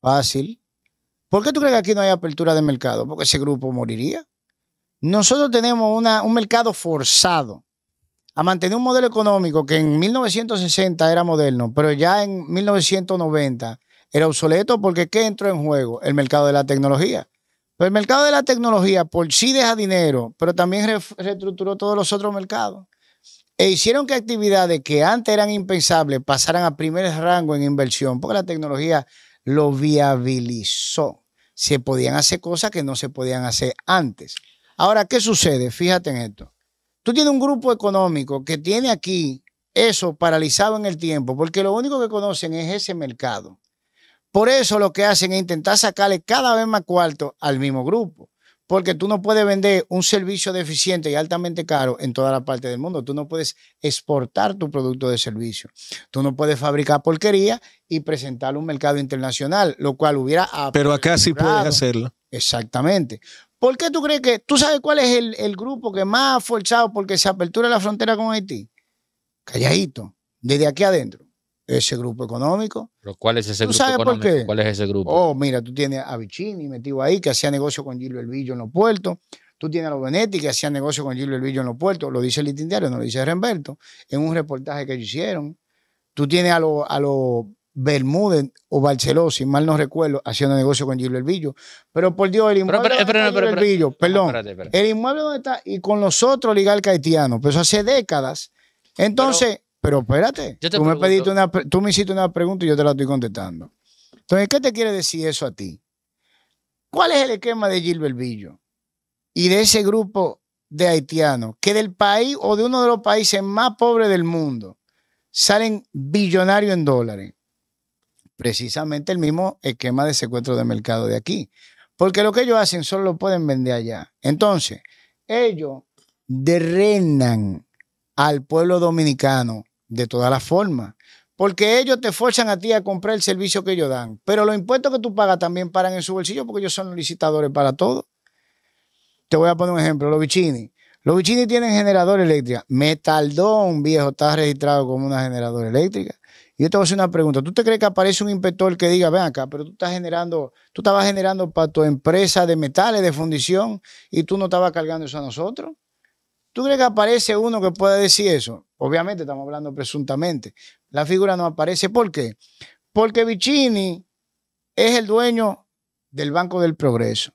Fácil. ¿Por qué tú crees que aquí no hay apertura de mercado? Porque ese grupo moriría. Nosotros tenemos un mercado forzado a mantener un modelo económico que en 1960 era moderno, pero ya en 1990 era obsoleto porque ¿qué entró en juego? El mercado de la tecnología. Pero el mercado de la tecnología por sí deja dinero, pero también re- reestructuró todos los otros mercados e hicieron que actividades que antes eran impensables pasaran a primer rango en inversión, porque la tecnología lo viabilizó. Se podían hacer cosas que no se podían hacer antes. Ahora, ¿qué sucede? Fíjate en esto. Tú tienes un grupo económico que tiene aquí eso paralizado en el tiempo, porque lo único que conocen es ese mercado. Por eso lo que hacen es intentar sacarle cada vez más cuarto al mismo grupo. Porque tú no puedes vender un servicio deficiente y altamente caro en toda la parte del mundo. Tú no puedes exportar tu producto de servicio. Tú no puedes fabricar porquería y presentarlo a un mercado internacional, lo cual hubiera... Pero acá sí puedes hacerlo. Exactamente. ¿Por qué tú crees que... ¿Tú sabes cuál es el, el grupo que más ha forzado porque se apertura la frontera con Haití? Calladito. Desde aquí adentro. Ese grupo económico. Pero ¿Cuál es ese ¿Tú grupo sabes por económico? qué? ¿Cuál es ese grupo? Oh, mira, tú tienes a Vicini metido ahí, que hacía negocio con Gilbert Elvillo en los puertos. Tú tienes a los Benetti, que hacían negocio con Gilbert Elvillo en los puertos. Lo dice el Listín Diario, no lo dice Remberto, en un reportaje que ellos hicieron. Tú tienes a los a los Bermúdez o Barceló, si mal no recuerdo, haciendo negocio con Gilbert Elvillo. Pero por Dios, el inmueble pero. Elvillo, perdón, Espérate, espérate. el inmueble donde está y con los otros ligar haitiano, pues eso hace décadas. Entonces, pero, espérate, Yo te tú me, pediste una, tú me hiciste una pregunta y yo te la estoy contestando. Entonces, ¿qué te quiere decir eso a ti? ¿Cuál es el esquema de Gilbert Villo y de ese grupo de haitianos que del país o de uno de los países más pobres del mundo salen billonarios en dólares? Precisamente el mismo esquema de secuestro de mercado de aquí. Porque lo que ellos hacen solo lo pueden vender allá. Entonces, ellos drenan al pueblo dominicano de todas las formas. Porque ellos te forzan a ti a comprar el servicio que ellos dan. Pero los impuestos que tú pagas también paran en su bolsillo porque ellos son licitadores para todo. Te voy a poner un ejemplo. Los Vicini. Los Vicini tienen generador eléctrica. Metaldón, viejo, está registrado como una generadora eléctrica. Y yo te voy a hacer una pregunta. ¿Tú te crees que aparece un inspector que diga, ven acá, pero tú estás generando, tú estabas generando para tu empresa de metales, de fundición, y tú no estabas cargando eso a nosotros? ¿Tú crees que aparece uno que pueda decir eso? Obviamente estamos hablando presuntamente. La figura no aparece. ¿Por qué? Porque Vicini es el dueño del Banco del Progreso,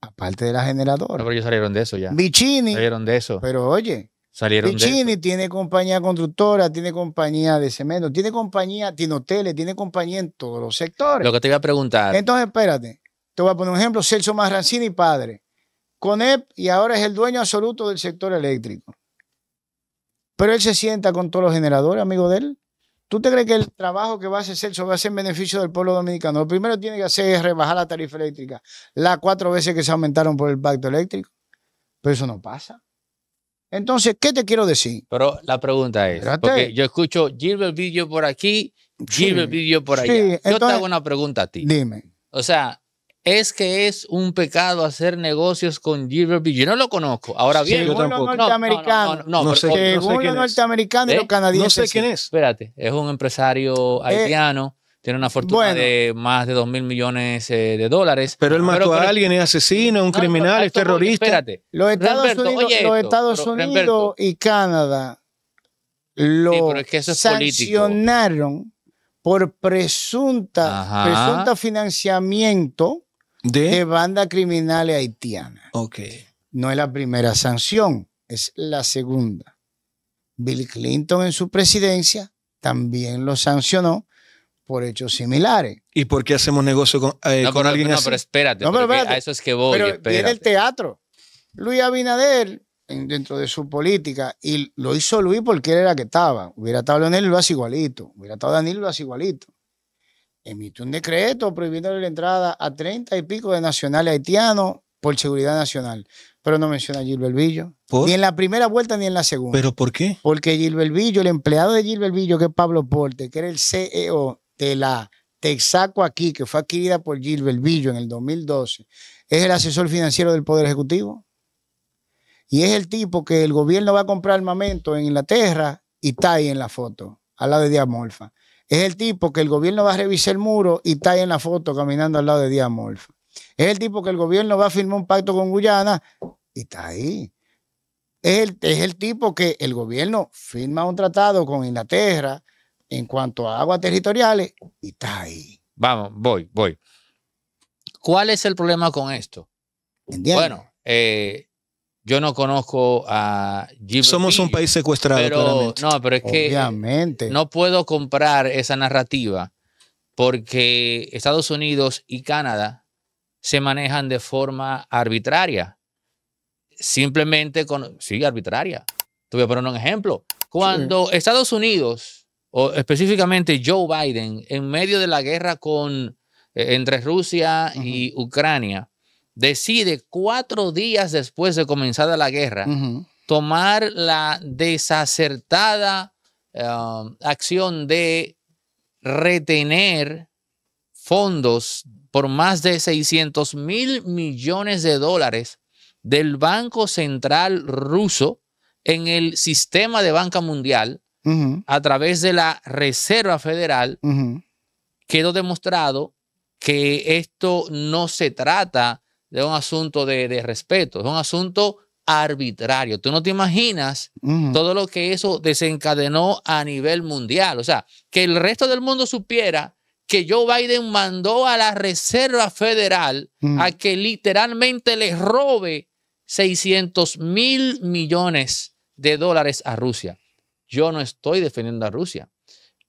aparte de la No, generadora. pero ellos salieron de eso ya. Vicini, Salieron de eso. pero oye, Salieron de eso. Vicini tiene compañía constructora, tiene compañía de cemento, tiene compañía, tiene hoteles, tiene compañía en todos los sectores. Lo que te iba a preguntar. Entonces, espérate, te voy a poner un ejemplo. Celso Marrancini, padre. CONEP y ahora es el dueño absoluto del sector eléctrico. Pero él se sienta con todos los generadores, amigo de él. ¿Tú te crees que el trabajo que va a hacer Celso va a ser en beneficio del pueblo dominicano? Lo primero que tiene que hacer es rebajar la tarifa eléctrica las cuatro veces que se aumentaron por el pacto eléctrico. Pero eso no pasa. Entonces, ¿qué te quiero decir? Pero la pregunta es, Espérate. porque yo escucho Gilbert Video por aquí, Sí, Gilbert Video por sí, allá. yo te hago una pregunta a ti. Dime. O sea, ¿es que es un pecado hacer negocios con Gilbert? Yo no lo conozco. Ahora bien, yo Según los norteamericanos, no, no, No según los norteamericanos y ¿Eh? los canadienses. No sé sí. quién es. espérate, es un empresario haitiano tiene una fortuna Bueno. de más de 2 mil millones eh, de dólares. Pero él mató pero- a alguien, es asesino, es un No, criminal, es terrorista. Espérate. Los Estados Remberto, Unidos, oye los Estados pero, Unidos y Canadá lo pero es que eso es político. sancionaron por presunta, Ajá. presunta financiamiento de De. bandas criminales haitianas. Ok. No es la primera sanción, es la segunda. Bill Clinton en su presidencia también lo sancionó por hechos similares. ¿Y por qué hacemos negocio con, eh, No, con pero, alguien no, así? pero espérate, No, pero espérate. a eso es que voy. Pero viene el teatro. Luis Abinader, en- dentro de su política, y lo hizo Luis porque él era que estaba. Hubiera estado Leonel y lo hace igualito. Hubiera estado Danilo y lo hace igualito. Emite un decreto prohibiendo la entrada a 30 y pico de nacionales haitianos por seguridad nacional. Pero no menciona a Gilbert Villo. ¿Por? Ni en la primera vuelta ni en la segunda. ¿Pero por qué? Porque Gilbert Villo, el empleado de Gilbert Villo, que es Pablo Porte, que era el CEO de la Texaco aquí, que fue adquirida por Gilbert Villo en el 2012, es el asesor financiero del Poder Ejecutivo. Y es el tipo que el gobierno va a comprar armamento en Inglaterra y está ahí en la foto, al lado de Díaz Morfa. Es el tipo que el gobierno va a revisar el muro y está ahí en la foto caminando al lado de Díaz Morfa. Es el tipo que el gobierno va a firmar un pacto con Guyana y está ahí es el, es el tipo que el gobierno firma un tratado con Inglaterra en cuanto a aguas territoriales y está ahí. Vamos, voy, voy. ¿Cuál es el problema con esto? ¿Entiendes? Bueno, eh, yo no conozco a Gilbert Somos un país secuestrado, pero claramente. no, pero es que obviamente. no puedo comprar esa narrativa porque Estados Unidos y Canadá se manejan de forma arbitraria. Simplemente con. Sí, arbitraria. Te voy a poner un ejemplo. Cuando Estados Unidos, o específicamente Joe Biden, en medio de la guerra con, eh, entre Rusia y Ucrania, decide cuatro días después de comenzada la guerra tomar la desacertada eh, acción de retener fondos por más de 600 mil millones de dólares del Banco Central ruso en el sistema de banca mundial a través de la Reserva Federal, quedó demostrado que esto no se trata de un asunto de, de respeto, es un asunto arbitrario. Tú no te imaginas todo lo que eso desencadenó a nivel mundial. O sea, que el resto del mundo supiera que Joe Biden mandó a la Reserva Federal a que literalmente le robe 600 mil millones de dólares a Rusia. Yo no estoy defendiendo a Rusia.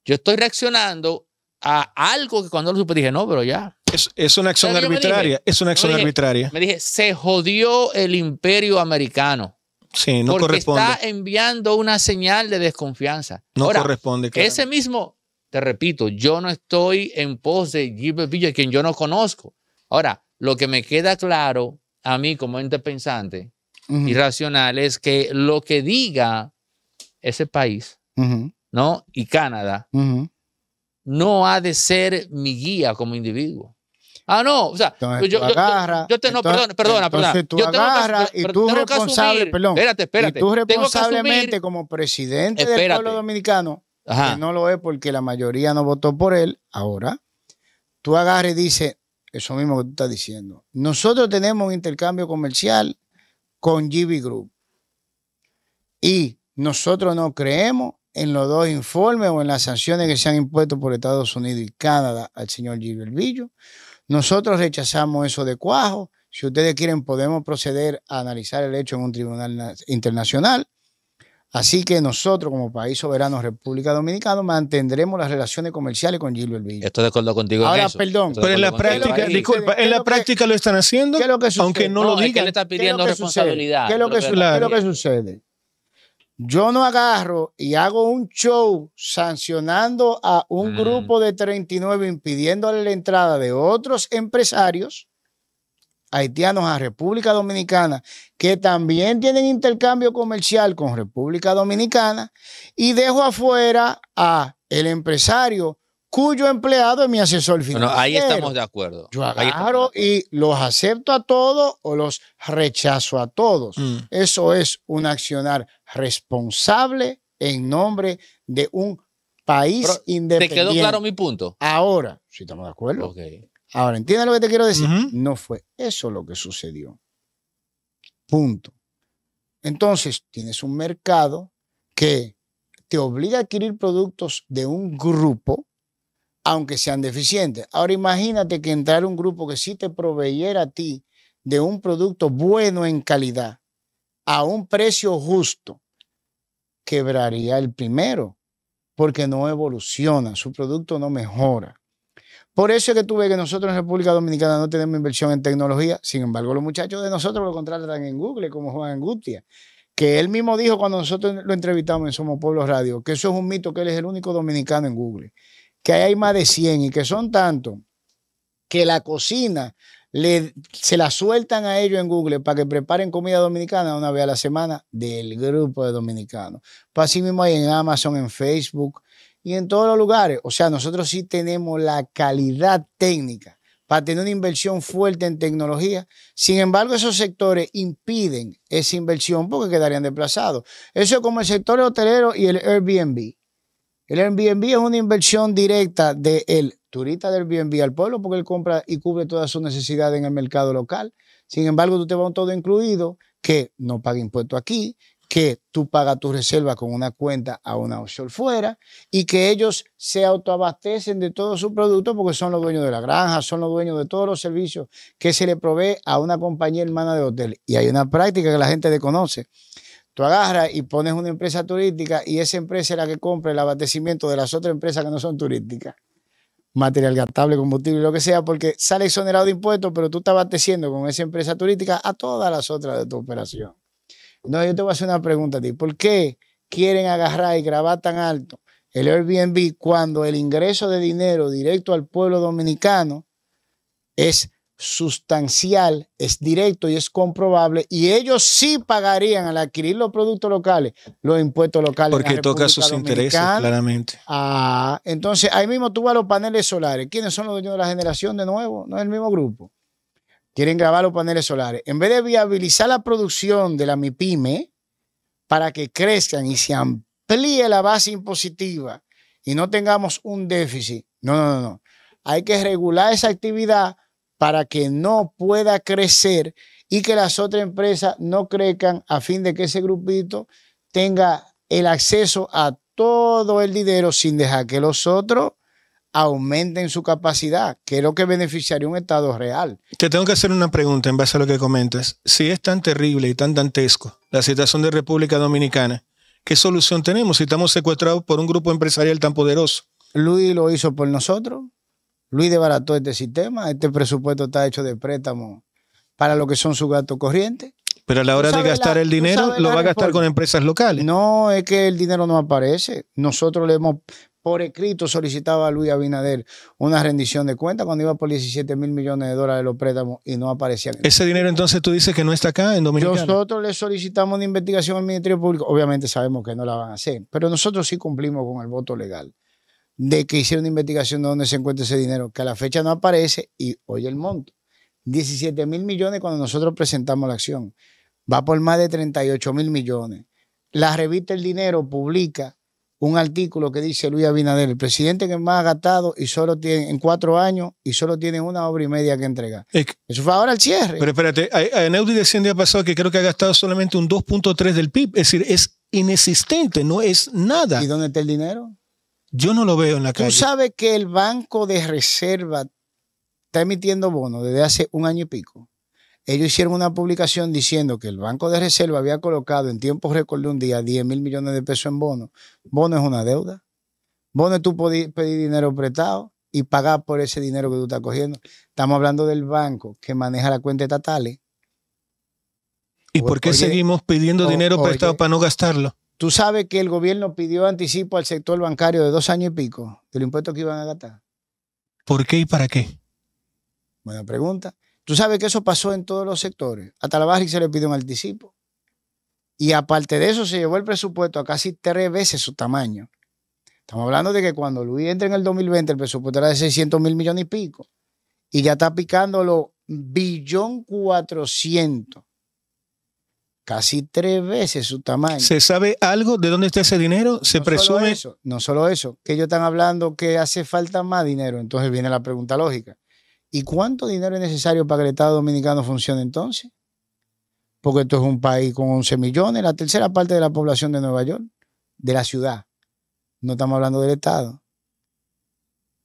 Yo estoy reaccionando a algo que cuando lo supe dije, no, pero ya. Es, es una acción ¿Sabes qué yo me arbitraria. dije? Es una acción dije, arbitraria. Me dije, se jodió el imperio americano. Sí, no porque corresponde. está enviando una señal de desconfianza. No Ahora, corresponde. claro. ese mismo, te repito, yo no estoy en pos de Gilbert Villa, quien yo no conozco. Ahora, lo que me queda claro a mí como ente pensante y racional es que lo que diga ese país. ¿no? Y Canadá, no ha de ser mi guía como individuo. Ah, no, o sea, Entonces yo, tú yo- yo- agarras, yo te, no, entonces- perdona, perdona, entonces tú Yo tengo que- agarras y tú responsable, perdón, Espérate, espérate. Y tú responsablemente asumir- como presidente del pueblo dominicano, Ajá. que no lo es porque la mayoría no votó por él, ahora tú agarras y dices eso mismo que tú estás diciendo. Nosotros tenemos un intercambio comercial con GB Group y nosotros no creemos en los dos informes o en las sanciones que se han impuesto por Estados Unidos y Canadá al señor Gilbert Villo. Nosotros rechazamos eso de cuajo. Si ustedes quieren, podemos proceder a analizar el hecho en un tribunal na- internacional. Así que nosotros, como país soberano, República Dominicana, mantendremos las relaciones comerciales con Gilbert Villo. Estoy de acuerdo contigo Ahora, en eso. perdón. Estoy Pero en la práctica, disculpa, ¿Qué en es la lo que- práctica lo están haciendo, ¿Qué es lo que sucede? aunque no, lo es que digan. le está ¿Qué es lo pidiendo que responsabilidad. ¿Qué es lo que, Pero su- Claro. qué es lo que sucede? Yo no agarro y hago un show sancionando a un Mm. grupo de 39 impidiéndole la entrada de otros empresarios haitianos a República Dominicana que también tienen intercambio comercial con República Dominicana y dejo afuera a el empresario cuyo empleado es mi asesor Bueno, financiero. ahí estamos de acuerdo. Yo agarro y los acepto a todos o los rechazo a todos. Mm. Eso es un accionar responsable en nombre de un país Pero, ¿Te independiente. quedó claro mi punto? Ahora, si estamos de acuerdo. Ok. Ahora, ¿entiendes lo que te quiero decir? No fue eso lo que sucedió. Punto. Entonces, tienes un mercado que te obliga a adquirir productos de un grupo, aunque sean deficientes. Ahora, imagínate que entrar un grupo que sí te proveyera a ti de un producto bueno en calidad a un precio justo, quebraría el primero, porque no evoluciona, su producto no mejora. Por eso es que tú ves que nosotros en República Dominicana no tenemos inversión en tecnología. Sin embargo, los muchachos de nosotros lo contratan en Google, como Juan Angustia, que él mismo dijo cuando nosotros lo entrevistamos en Somos Pueblos Radio, que eso es un mito, que él es el único dominicano en Google, que hay más de 100 y que son tantos que la cocina le, se la sueltan a ellos en Google para que preparen comida dominicana una vez a la semana del grupo de dominicanos. Pues así mismo hay en Amazon, en Facebook y en todos los lugares. O sea, nosotros sí tenemos la calidad técnica para tener una inversión fuerte en tecnología. Sin embargo, esos sectores impiden esa inversión porque quedarían desplazados. Eso es como el sector hotelero y el Airbnb. El Airbnb es una inversión directa del turista del Airbnb al pueblo porque él compra y cubre todas sus necesidades en el mercado local. Sin embargo, tú te vas un todo incluido que no paga impuesto aquí, que tú pagas tu reserva con una cuenta a una offshore fuera y que ellos se autoabastecen de todos sus productos porque son los dueños de la granja, son los dueños de todos los servicios que se le provee a una compañía hermana de hotel. Y hay una práctica que la gente desconoce. Tú agarras y pones una empresa turística y esa empresa es la que compra el abastecimiento de las otras empresas que no son turísticas. Material gastable, combustible, lo que sea, porque sale exonerado de impuestos, pero tú estás abasteciendo con esa empresa turística a todas las otras de tu operación. No, yo te voy a hacer una pregunta a ti. ¿Por qué quieren agarrar y grabar tan alto el Airbnb cuando el ingreso de dinero directo al pueblo dominicano es sustancial, es directo y es comprobable? Y ellos sí pagarían al adquirir los productos locales los impuestos locales. Porque toca sus intereses, claramente. Ah, entonces ahí mismo tú vas a los paneles solares. ¿Quiénes son los dueños de la generación de nuevo? No es el mismo grupo. Quieren grabar los paneles solares. En vez de viabilizar la producción de la MIPYME para que crezcan y se amplíe la base impositiva y no tengamos un déficit. No, no, no, no. Hay que regular esa actividad para que no pueda crecer y que las otras empresas no crezcan a fin de que ese grupito tenga el acceso a todo el dinero sin dejar que los otros aumenten su capacidad, que es lo que beneficiaría un Estado real. Te tengo que hacer una pregunta en base a lo que comentas. Si es tan terrible y tan dantesco la situación de República Dominicana, ¿qué solución tenemos si estamos secuestrados por un grupo empresarial tan poderoso? Luis lo hizo por nosotros. Luis desbarató este sistema. Este presupuesto está hecho de préstamo para lo que son sus gastos corrientes. Pero a la hora de gastar la- el dinero, lo va a gastar con empresas locales. No es que el dinero no aparece. Nosotros le hemos por escrito solicitado a Luis Abinader una rendición de cuenta cuando iba por 17 mil millones de dólares los préstamos y no aparecían. Ese dinero entonces tú dices que no está acá en Dominicana. Nosotros le solicitamos una investigación al Ministerio Público. Obviamente sabemos que no la van a hacer, pero nosotros sí cumplimos con el voto legal de que hicieron una investigación de dónde se encuentra ese dinero, que a la fecha no aparece y oye el monto. 17 mil millones cuando nosotros presentamos la acción. Va por más de 38 mil millones. La revista El Dinero publica un artículo que dice Luis Abinader, el presidente que más ha gastado y solo tiene en cuatro años y solo tiene una obra y media que entregar. Es que- Eso fue ahora el cierre. pero espérate, a- a decía el día pasado que creo que ha gastado solamente un 2.3 del PIB. Es decir, es inexistente, no es nada. ¿Y dónde está el dinero? Yo no lo veo en la Tú calle. sabes que el Banco de Reserva está emitiendo bonos desde hace un año y pico. Ellos hicieron una publicación diciendo que el Banco de Reserva había colocado en tiempo récord de un día 10 mil millones de pesos en bonos. Bono es una deuda. Bono es tú pedir dinero prestado y pagar por ese dinero que tú estás cogiendo. Estamos hablando del banco que maneja la cuenta estatales. ¿Y por qué Oye, seguimos pidiendo dinero oye. prestado para no gastarlo? Tú sabes que el gobierno pidió anticipo al sector bancario de dos años y pico del impuesto que iban a gastar. ¿Por qué y para qué? Buena pregunta. Tú sabes que eso pasó en todos los sectores. Hasta la Barrick se le pidió un anticipo. Y aparte de eso, se llevó el presupuesto a casi tres veces su tamaño. Estamos hablando de que cuando Luis entra en el 2020, el presupuesto era de 600 mil millones y pico. Y ya está picando los billón 400. Casi tres veces su tamaño. ¿Se sabe algo de dónde está ese dinero? ¿Se no Solo presume? eso, no solo eso, que ellos están hablando que hace falta más dinero. Entonces viene la pregunta lógica. ¿Y cuánto dinero es necesario para que el Estado Dominicano funcione entonces? Porque esto es un país con 11 millones, la tercera parte de la población de Nueva York, de la ciudad. No estamos hablando del Estado.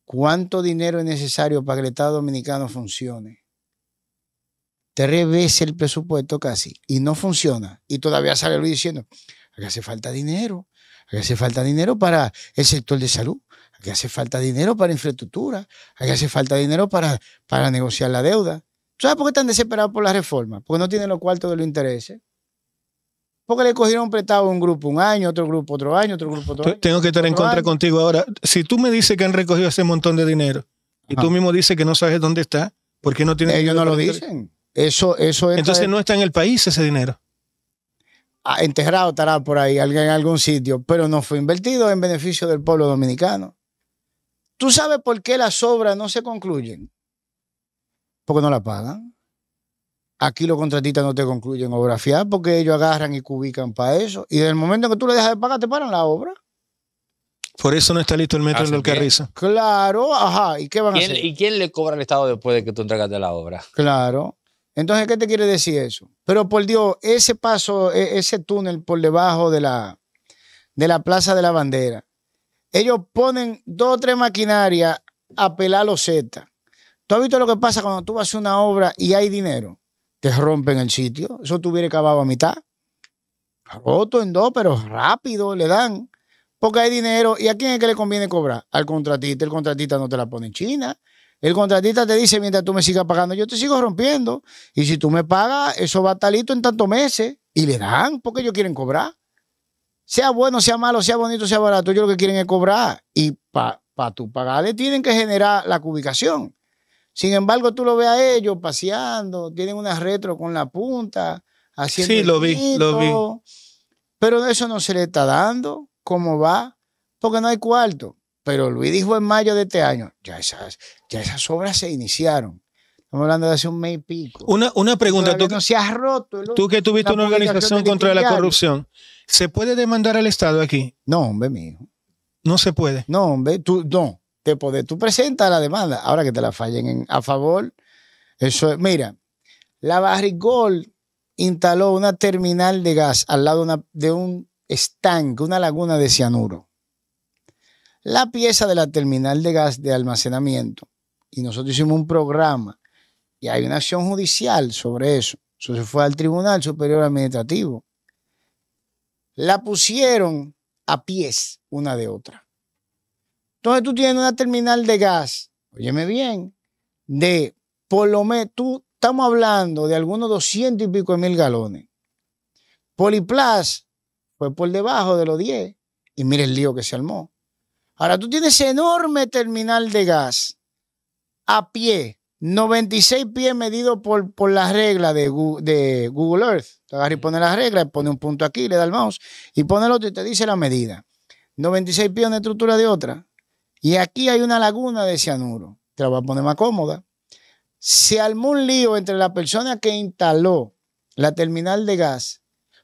¿Cuánto dinero es necesario para que el Estado Dominicano funcione? Tres veces el presupuesto casi y no funciona. Y todavía sale Luis diciendo, que hace falta dinero, que hace falta dinero para el sector de salud, que hace falta dinero para infraestructura, que hace falta dinero para, para negociar la deuda. ¿Sabes por qué están desesperados por la reforma? Porque no tienen los cuartos de los intereses. Porque le cogieron prestado a un grupo un año, otro grupo otro año, otro grupo otro año. Tengo que estar en contra año. contigo ahora. Si tú me dices que han recogido ese montón de dinero y Ajá. tú mismo dices que no sabes dónde está, ¿por qué no tienes Ellos no lo dicen. Eso, eso entra Entonces en- no está en el país ese dinero. ah, enterrado estará por ahí alguien en algún sitio, pero no fue invertido en beneficio del pueblo dominicano. ¿Tú sabes por qué las obras no se concluyen? Porque no la pagan. Aquí los contratistas no te concluyen obra fiable porque ellos agarran y cubican para eso. Y desde el momento en que tú le dejas de pagar, te paran la obra. Por eso no está listo el metro del Carrizo. Claro, ajá. ¿Y qué van a ¿Quién- hacer? ¿Y quién le cobra al Estado después de que tú entregaste la obra? Claro. Entonces, ¿qué te quiere decir eso? Pero por Dios, ese paso, e- ese túnel por debajo de la, de la Plaza de la Bandera, ellos ponen dos o tres maquinarias a pelar los zetas. ¿Tú has visto lo que pasa cuando tú vas a una obra y hay dinero? Te rompen el sitio. Eso tuviera acabado a mitad. Roto en dos, pero rápido le dan. Porque hay dinero. ¿Y a quién es que le conviene cobrar? Al contratista. El contratista no te la pone en China. El contratista te dice, mientras tú me sigas pagando, yo te sigo rompiendo. Y si tú me pagas, eso va a estar listo en tantos meses. Y le dan, porque ellos quieren cobrar. Sea bueno, sea malo, sea bonito, sea barato, ellos lo que quieren es cobrar. Y para pa tu pagarle tienen que generar la cubicación. Sin embargo, tú lo ves a ellos paseando, tienen una retro con la punta, haciendo. Sí, lo vi, lo vi. Pero eso no se le está dando. ¿Cómo va? Porque no hay cuarto. Pero Luis dijo en mayo de este año, ya esas, ya esas obras se iniciaron. Estamos hablando de hace un mes y pico. Una, una pregunta, tú, no se ha roto. el- tú que tuviste una organización contra la corrupción, ¿se puede demandar al Estado aquí? No, hombre, mijo. No se puede. No, hombre, tú no. Te poder, tú presentas la demanda. Ahora que te la fallen en- a favor, eso es. Mira, la Barrigol instaló una terminal de gas al lado de, una- de un estanque, una laguna de cianuro. La pieza de la terminal de gas de almacenamiento, y nosotros hicimos un programa, y hay una acción judicial sobre eso. Eso se fue al Tribunal Superior Administrativo. La pusieron a pies una de otra. Entonces tú tienes una terminal de gas, óyeme bien, de por lo menos, tú estamos hablando de algunos 200 y pico de mil galones. Poliplas fue por debajo de los 10 y mira el lío que se armó. Ahora tú tienes enorme terminal de gas a pie, 96 pies medido por, por la regla de, Google Earth. Te agarra y pone la regla, pone un punto aquí, le da el mouse y pone el otro y te dice la medida. 96 pies una estructura de otra. Y aquí hay una laguna de cianuro. Te la voy a poner más cómoda. Se armó un lío entre la persona que instaló la terminal de gas,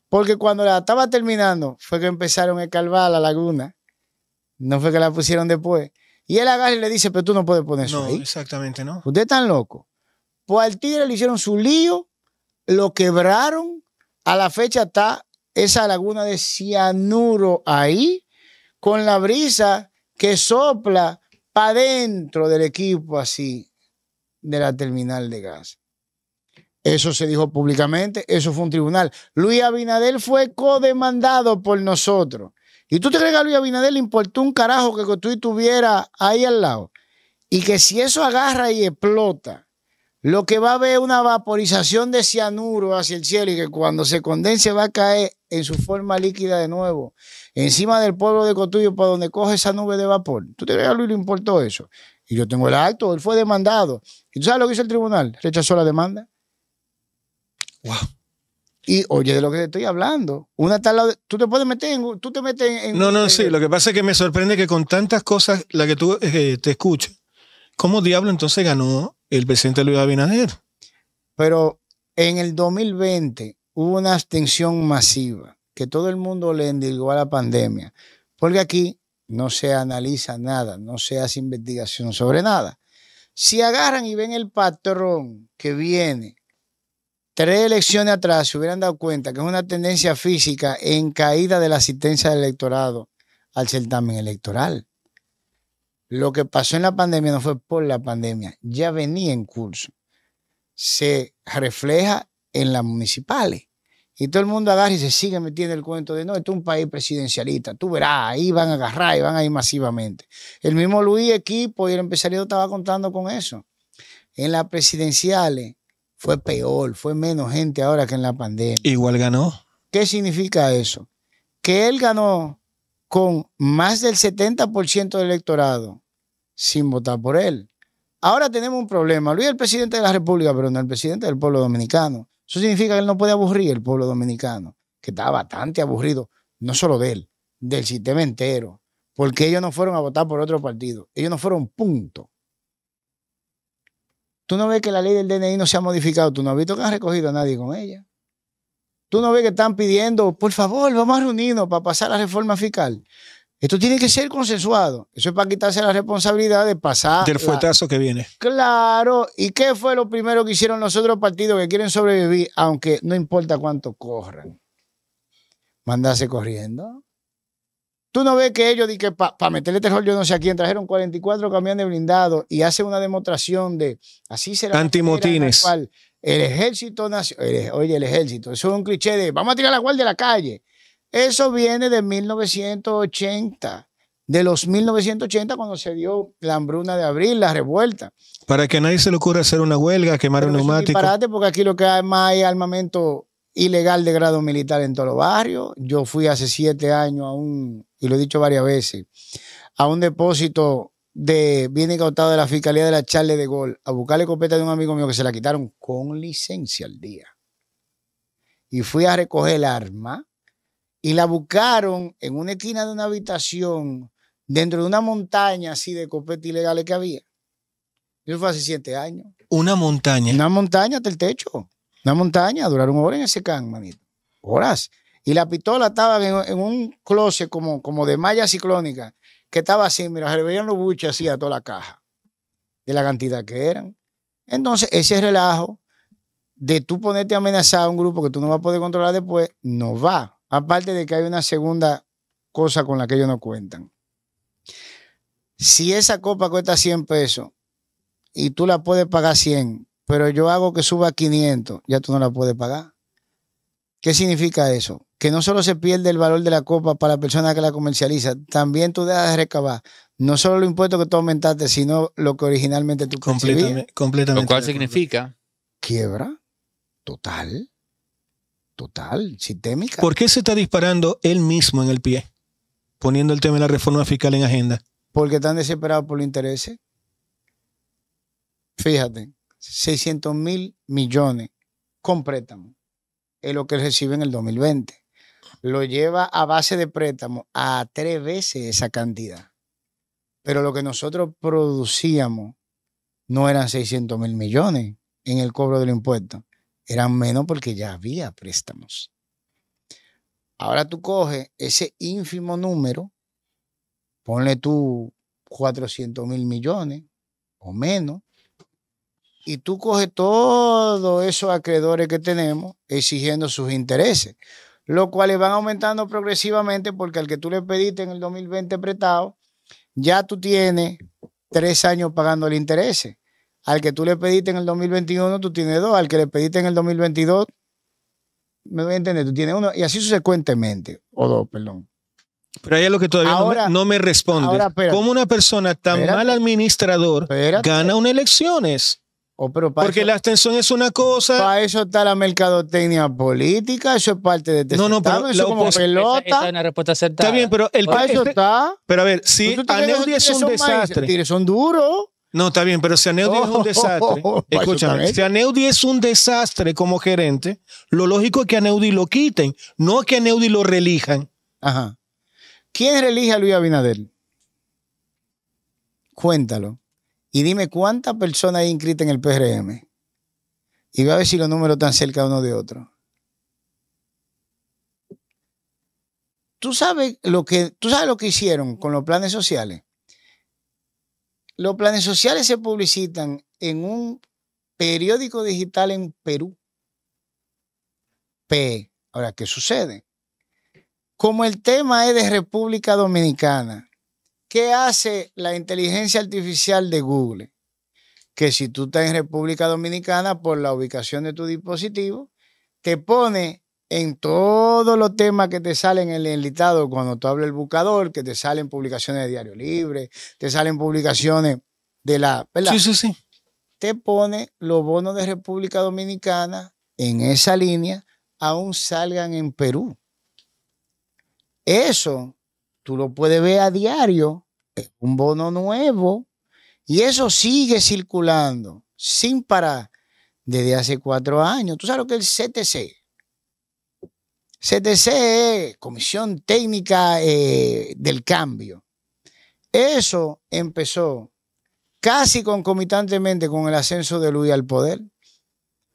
porque cuando la estaba terminando fue que empezaron a escarbar la laguna. No fue que la pusieron después. Y él agarra y le dice, pero tú no puedes poner eso No, ahí. exactamente, ¿no? Ustedes están locos. Pues al tigre le hicieron su lío, lo quebraron. A la fecha está esa laguna de cianuro ahí, con la brisa que sopla para dentro del equipo así, de la terminal de gas. Eso se dijo públicamente, eso fue un tribunal. Luis Abinader fue codemandado por nosotros. ¿Y tú te crees que a Luis Abinader le importó un carajo que tú estuvieras ahí al lado? Y que si eso agarra y explota, lo que va a haber es una vaporización de cianuro hacia el cielo y que cuando se condense va a caer en su forma líquida de nuevo, encima del pueblo de Cotuyo, para donde coge esa nube de vapor. ¿Tú te crees que le importó eso? Y yo tengo el acto, él fue demandado. ¿Y tú sabes lo que hizo el tribunal? Rechazó la demanda. Wow. Y oye, de lo que te estoy hablando. Una lado de- tú te puedes meter en, tú te metes en. No, no, en- sí. Lo que pasa es que me sorprende que con tantas cosas, la que tú eh, te escuchas, ¿cómo diablo entonces ganó el presidente Luis Abinader? Pero en el 2020 hubo una abstención masiva, que todo el mundo le endilgó a la pandemia, porque aquí no se analiza nada, no se hace investigación sobre nada. Si agarran y ven el patrón que viene tres elecciones atrás, se hubieran dado cuenta que es una tendencia física en caída de la asistencia del electorado al certamen electoral. Lo que pasó en la pandemia no fue por la pandemia, ya venía en curso. Se refleja en las municipales. Y todo el mundo agarra y se sigue metiendo el cuento de no, esto es un país presidencialista. Tú verás, ahí van a agarrar y van a ir masivamente. El mismo Luis Equipo y el empresariado estaba contando con eso. En las presidenciales fue peor, fue menos gente ahora que en la pandemia. Igual ganó. ¿Qué significa eso? Que él ganó con más del 70% del electorado sin votar por él. Ahora tenemos un problema. Luis es el presidente de la República, pero no el presidente del pueblo dominicano. Eso significa que él no puede aburrir el pueblo dominicano, que está bastante aburrido, no solo de él, del sistema entero, porque ellos no fueron a votar por otro partido, ellos no fueron punto. Tú no ves que la ley del DNI no se ha modificado, tú no has visto que han recogido a nadie con ella. Tú no ves que están pidiendo, por favor, vamos a reunirnos para pasar la reforma fiscal. Esto tiene que ser consensuado. Eso es para quitarse la responsabilidad de pasar. Del la- fuetazo que viene. Claro. ¿Y qué fue lo primero que hicieron los otros partidos que quieren sobrevivir, aunque no importa cuánto corran? Mandarse corriendo. Tú no ves que ellos, que para meterle terror, yo no sé a quién, trajeron 44 camiones blindados y hacen una demostración de así será. Antimotines. la cual El ejército nacional, oye, el ejército, eso es un cliché de vamos a tirar la guardia de la calle. Eso viene de 1980, de los 1980 cuando se dio la hambruna de abril, la revuelta. Para que a nadie se le ocurra hacer una huelga, quemar un Pero es neumático. porque aquí lo que hay más hay armamento ilegal de grado militar en todos los barrios. Yo fui hace siete años a un, y lo he dicho varias veces, a un depósito de bien incautado de la Fiscalía de la Charle de Gol a buscarle copeta de un amigo mío que se la quitaron con licencia al día. Y fui a recoger el arma y la buscaron en una esquina de una habitación dentro de una montaña así de copetas ilegales que había. Eso fue hace siete años. Una montaña. Una montaña hasta el techo. Una montaña. Duraron horas en ese can, manito. Horas. Y la pistola estaba en, un closet como, como de malla ciclónica, que estaba así, mira, se le veían los buches así a toda la caja, de la cantidad que eran. Entonces, ese relajo de tú ponerte a amenazar a un grupo que tú no vas a poder controlar después, no va. Aparte de que hay una segunda cosa con la que ellos no cuentan. Si esa copa cuesta 100 pesos y tú la puedes pagar 100, pero yo hago que suba a 500, ya tú no la puedes pagar. ¿Qué significa eso? Que no solo se pierde el valor de la copa para la persona que la comercializa, también tú dejas de recabar no solo los impuestos que tú aumentaste, sino lo que originalmente tú. Completamente. completamente Lo cual significa Quiebra total, total, sistémica. ¿Por qué se está disparando él mismo en el pie? Poniendo el tema de la reforma fiscal en agenda. Porque están desesperados por los intereses. Fíjate, 600 mil millones con préstamo es lo que recibe en el 2020. Lo lleva a base de préstamo a tres veces esa cantidad. Pero lo que nosotros producíamos no eran 600 mil millones en el cobro del impuesto. Eran menos porque ya había préstamos. Ahora tú coges ese ínfimo número, ponle tú 400 mil millones o menos, y tú coges todos esos acreedores que tenemos exigiendo sus intereses, los cuales van aumentando progresivamente porque al que tú le pediste en el 2020 prestado, ya tú tienes tres años pagando el interés. Al que tú le pediste en el 2021, tú tienes dos. Al que le pediste en el 2022, me voy a entender, tú tienes uno. Y así subsecuentemente. O dos, perdón. Pero hay algo que todavía no me- Ahora- no, me responde. ahora. ¿Cómo una persona tan Espérate. mal administrador Espérate. gana unas elecciones? O, pero para Porque eso, la abstención es una cosa. para eso está la mercadotecnia política. Eso es parte de este No, no, pero la eso como esa, pelota. esa es una respuesta acertada. Está bien, pero el Para eso este- está. pero a ver, si ¿Tú te crees que Aneudi es un maíz? desastre. Tigres son duros. No, está bien, pero si Aneudi es un *laughs* desastre, Oh, escúchame, si Aneudi es un desastre como gerente, lo lógico es que Aneudi lo quiten, no que Aneudi lo relijan. Ajá. ¿Quién reelige a Luis Abinader? Cuéntalo y dime cuántas personas hay inscritas en el PRM. Y ve a ver si los números están cerca uno de otro. ¿Tú sabes, lo que, tú sabes lo que hicieron con los planes sociales. Los planes sociales se publicitan en un periódico digital en Perú. P. Ahora, ¿qué sucede? Como el tema es de República Dominicana ¿qué hace la inteligencia artificial de Google? Que si tú estás en República Dominicana, por la ubicación de tu dispositivo, te pone en todos los temas que te salen en el listado cuando tú hablas el buscador, que te salen publicaciones de Diario Libre, te salen publicaciones de la... ¿verdad? Sí, sí, sí. Te pone los bonos de República Dominicana en esa línea, aún salgan en Perú. Eso tú lo puedes ver a diario, un bono nuevo, y eso sigue circulando sin parar desde hace cuatro años. Tú sabes lo que es el CTC. CTC es Comisión Técnica eh, del Cambio. Eso empezó casi concomitantemente con el ascenso de Luis al poder.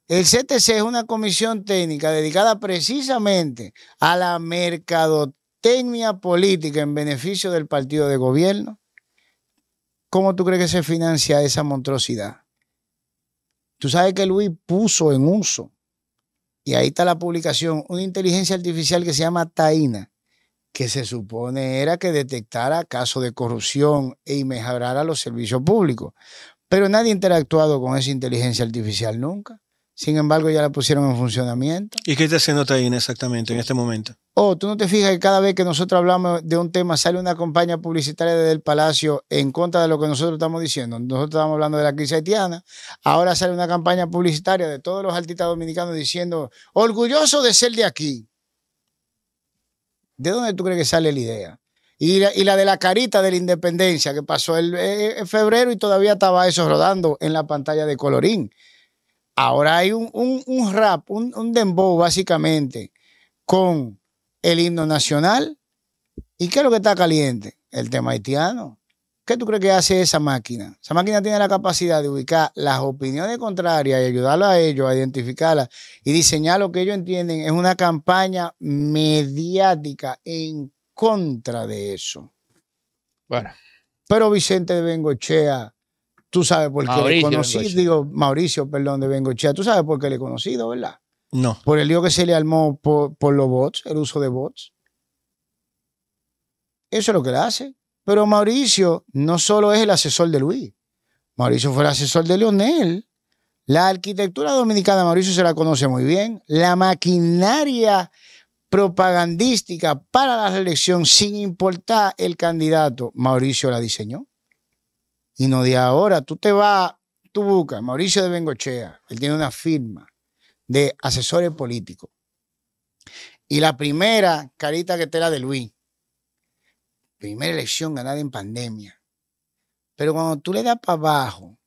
El CTC es una comisión técnica dedicada precisamente a la mercadotecnia política en beneficio del partido de gobierno. ¿Cómo tú crees que se financia esa monstruosidad? Tú sabes que Luis puso en uso, y ahí está la publicación, una inteligencia artificial que se llama Taina, que se supone era que detectara casos de corrupción e mejorara los servicios públicos. Pero nadie ha interactuado con esa inteligencia artificial nunca. Sin embargo, ya la pusieron en funcionamiento. ¿Y qué está haciendo Taina exactamente en este momento? Oh, tú no te fijas que cada vez que nosotros hablamos de un tema sale una campaña publicitaria desde el Palacio en contra de lo que nosotros estamos diciendo. Nosotros estamos hablando de la crisis haitiana. Ahora sale una campaña publicitaria de todos los artistas dominicanos diciendo, orgulloso de ser de aquí. ¿De dónde tú crees que sale la idea? Y la, y la de la carita de la independencia que pasó el, eh, en febrero y todavía estaba eso rodando en la pantalla de colorín. Ahora hay un, un, un rap, un, un dembow básicamente con el himno nacional. ¿Y qué es lo que está caliente? El tema haitiano. ¿Qué tú crees que hace esa máquina? Esa máquina tiene la capacidad de ubicar las opiniones contrarias y ayudarlos a ellos a identificarlas y diseñar lo que ellos entienden es una campaña mediática en contra de eso. Bueno, Pero Vicente de Bengochea, tú sabes por qué le conocí, Bengochea. digo Mauricio, perdón, de Bengochea, tú sabes por qué le he conocido, ¿verdad? No. Por el lío que se le armó por, por los bots, el uso de bots. Eso es lo que le hace. Pero Mauricio no solo es el asesor de Luis. Mauricio fue el asesor de Leonel. La arquitectura dominicana, Mauricio se la conoce muy bien. La maquinaria propagandística para la reelección, sin importar el candidato, Mauricio la diseñó. Y no de ahora, tú te vas, tú buscas Mauricio de Bengochea, él tiene una firma de asesores políticos. Y la primera carita que te la de Luis. Primera elección ganada en pandemia. Pero cuando tú le das para abajo,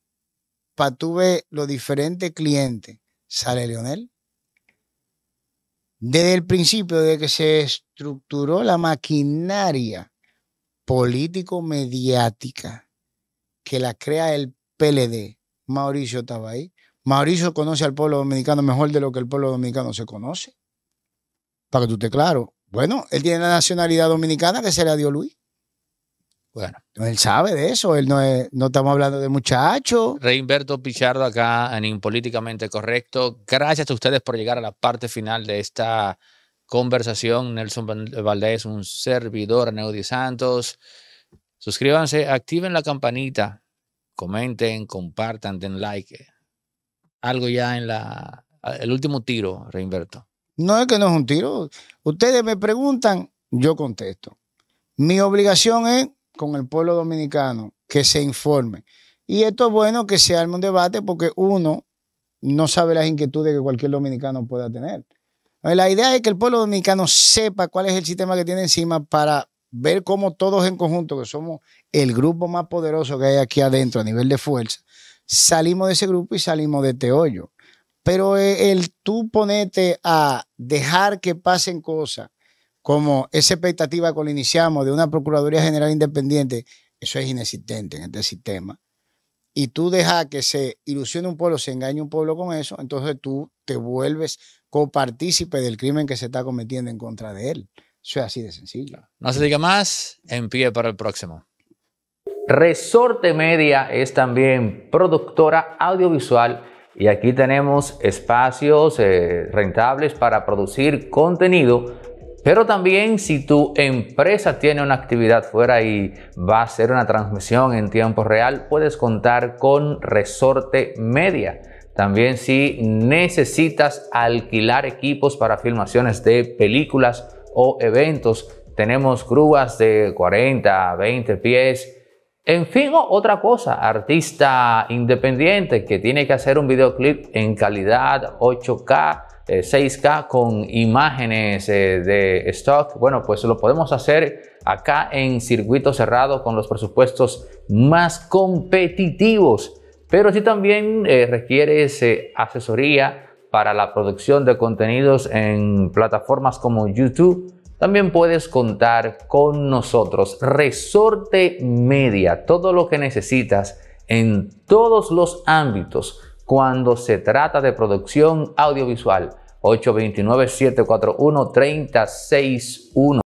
para tú ver los diferentes clientes, sale Leonel. Desde el principio, desde que se estructuró la maquinaria político-mediática que la crea el PLD, Mauricio estaba ahí. Mauricio conoce al pueblo dominicano mejor de lo que el pueblo dominicano se conoce. Para que tú estés claro. Bueno, él tiene la nacionalidad dominicana que se la dio Luis. bueno. Él sabe de eso. Él no, es- no estamos hablando de muchachos. Reinberto Pichardo acá en Impolíticamente Correcto. Gracias a ustedes por llegar a la parte final de esta conversación. Nelson Val- Valdés, un servidor, Neudi Santos. Suscríbanse, activen la campanita, comenten, compartan, den like. Algo ya en la... El último tiro, Reinberto. No es que no es un tiro. Ustedes me preguntan, yo contesto. Mi obligación es con el pueblo dominicano que se informe. Y esto es bueno que se arme un debate porque uno no sabe las inquietudes que cualquier dominicano pueda tener. La idea es que el pueblo dominicano sepa cuál es el sistema que tiene encima para ver cómo todos en conjunto, que somos el grupo más poderoso que hay aquí adentro a nivel de fuerza, salimos de ese grupo y salimos de este hoyo. Pero eh, el tú ponerte a dejar que pasen cosas como esa expectativa con la iniciamos de una Procuraduría General Independiente, eso es inexistente en este sistema. Y tú dejas que se ilusione un pueblo, se engañe un pueblo con eso, entonces tú te vuelves copartícipe del crimen que se está cometiendo en contra de él. Eso es así de sencillo. No se diga más, en pie para el próximo. Resorte Media es también productora audiovisual y aquí tenemos espacios eh, rentables para producir contenido. Pero también si tu empresa tiene una actividad fuera y va a hacer una transmisión en tiempo real, puedes contar con Resorte Media. También si necesitas alquilar equipos para filmaciones de películas o eventos, tenemos grúas de 40, 20 pies. En fin, otra cosa, artista independiente que tiene que hacer un videoclip en calidad 8K, 6K con imágenes eh, de stock, bueno, pues lo podemos hacer acá en circuito cerrado con los presupuestos más competitivos. Pero si también eh, requieres eh, asesoría para la producción de contenidos en plataformas como YouTube, también puedes contar con nosotros. Resorte Media, todo lo que necesitas en todos los ámbitos cuando se trata de producción audiovisual. 829-741-3061.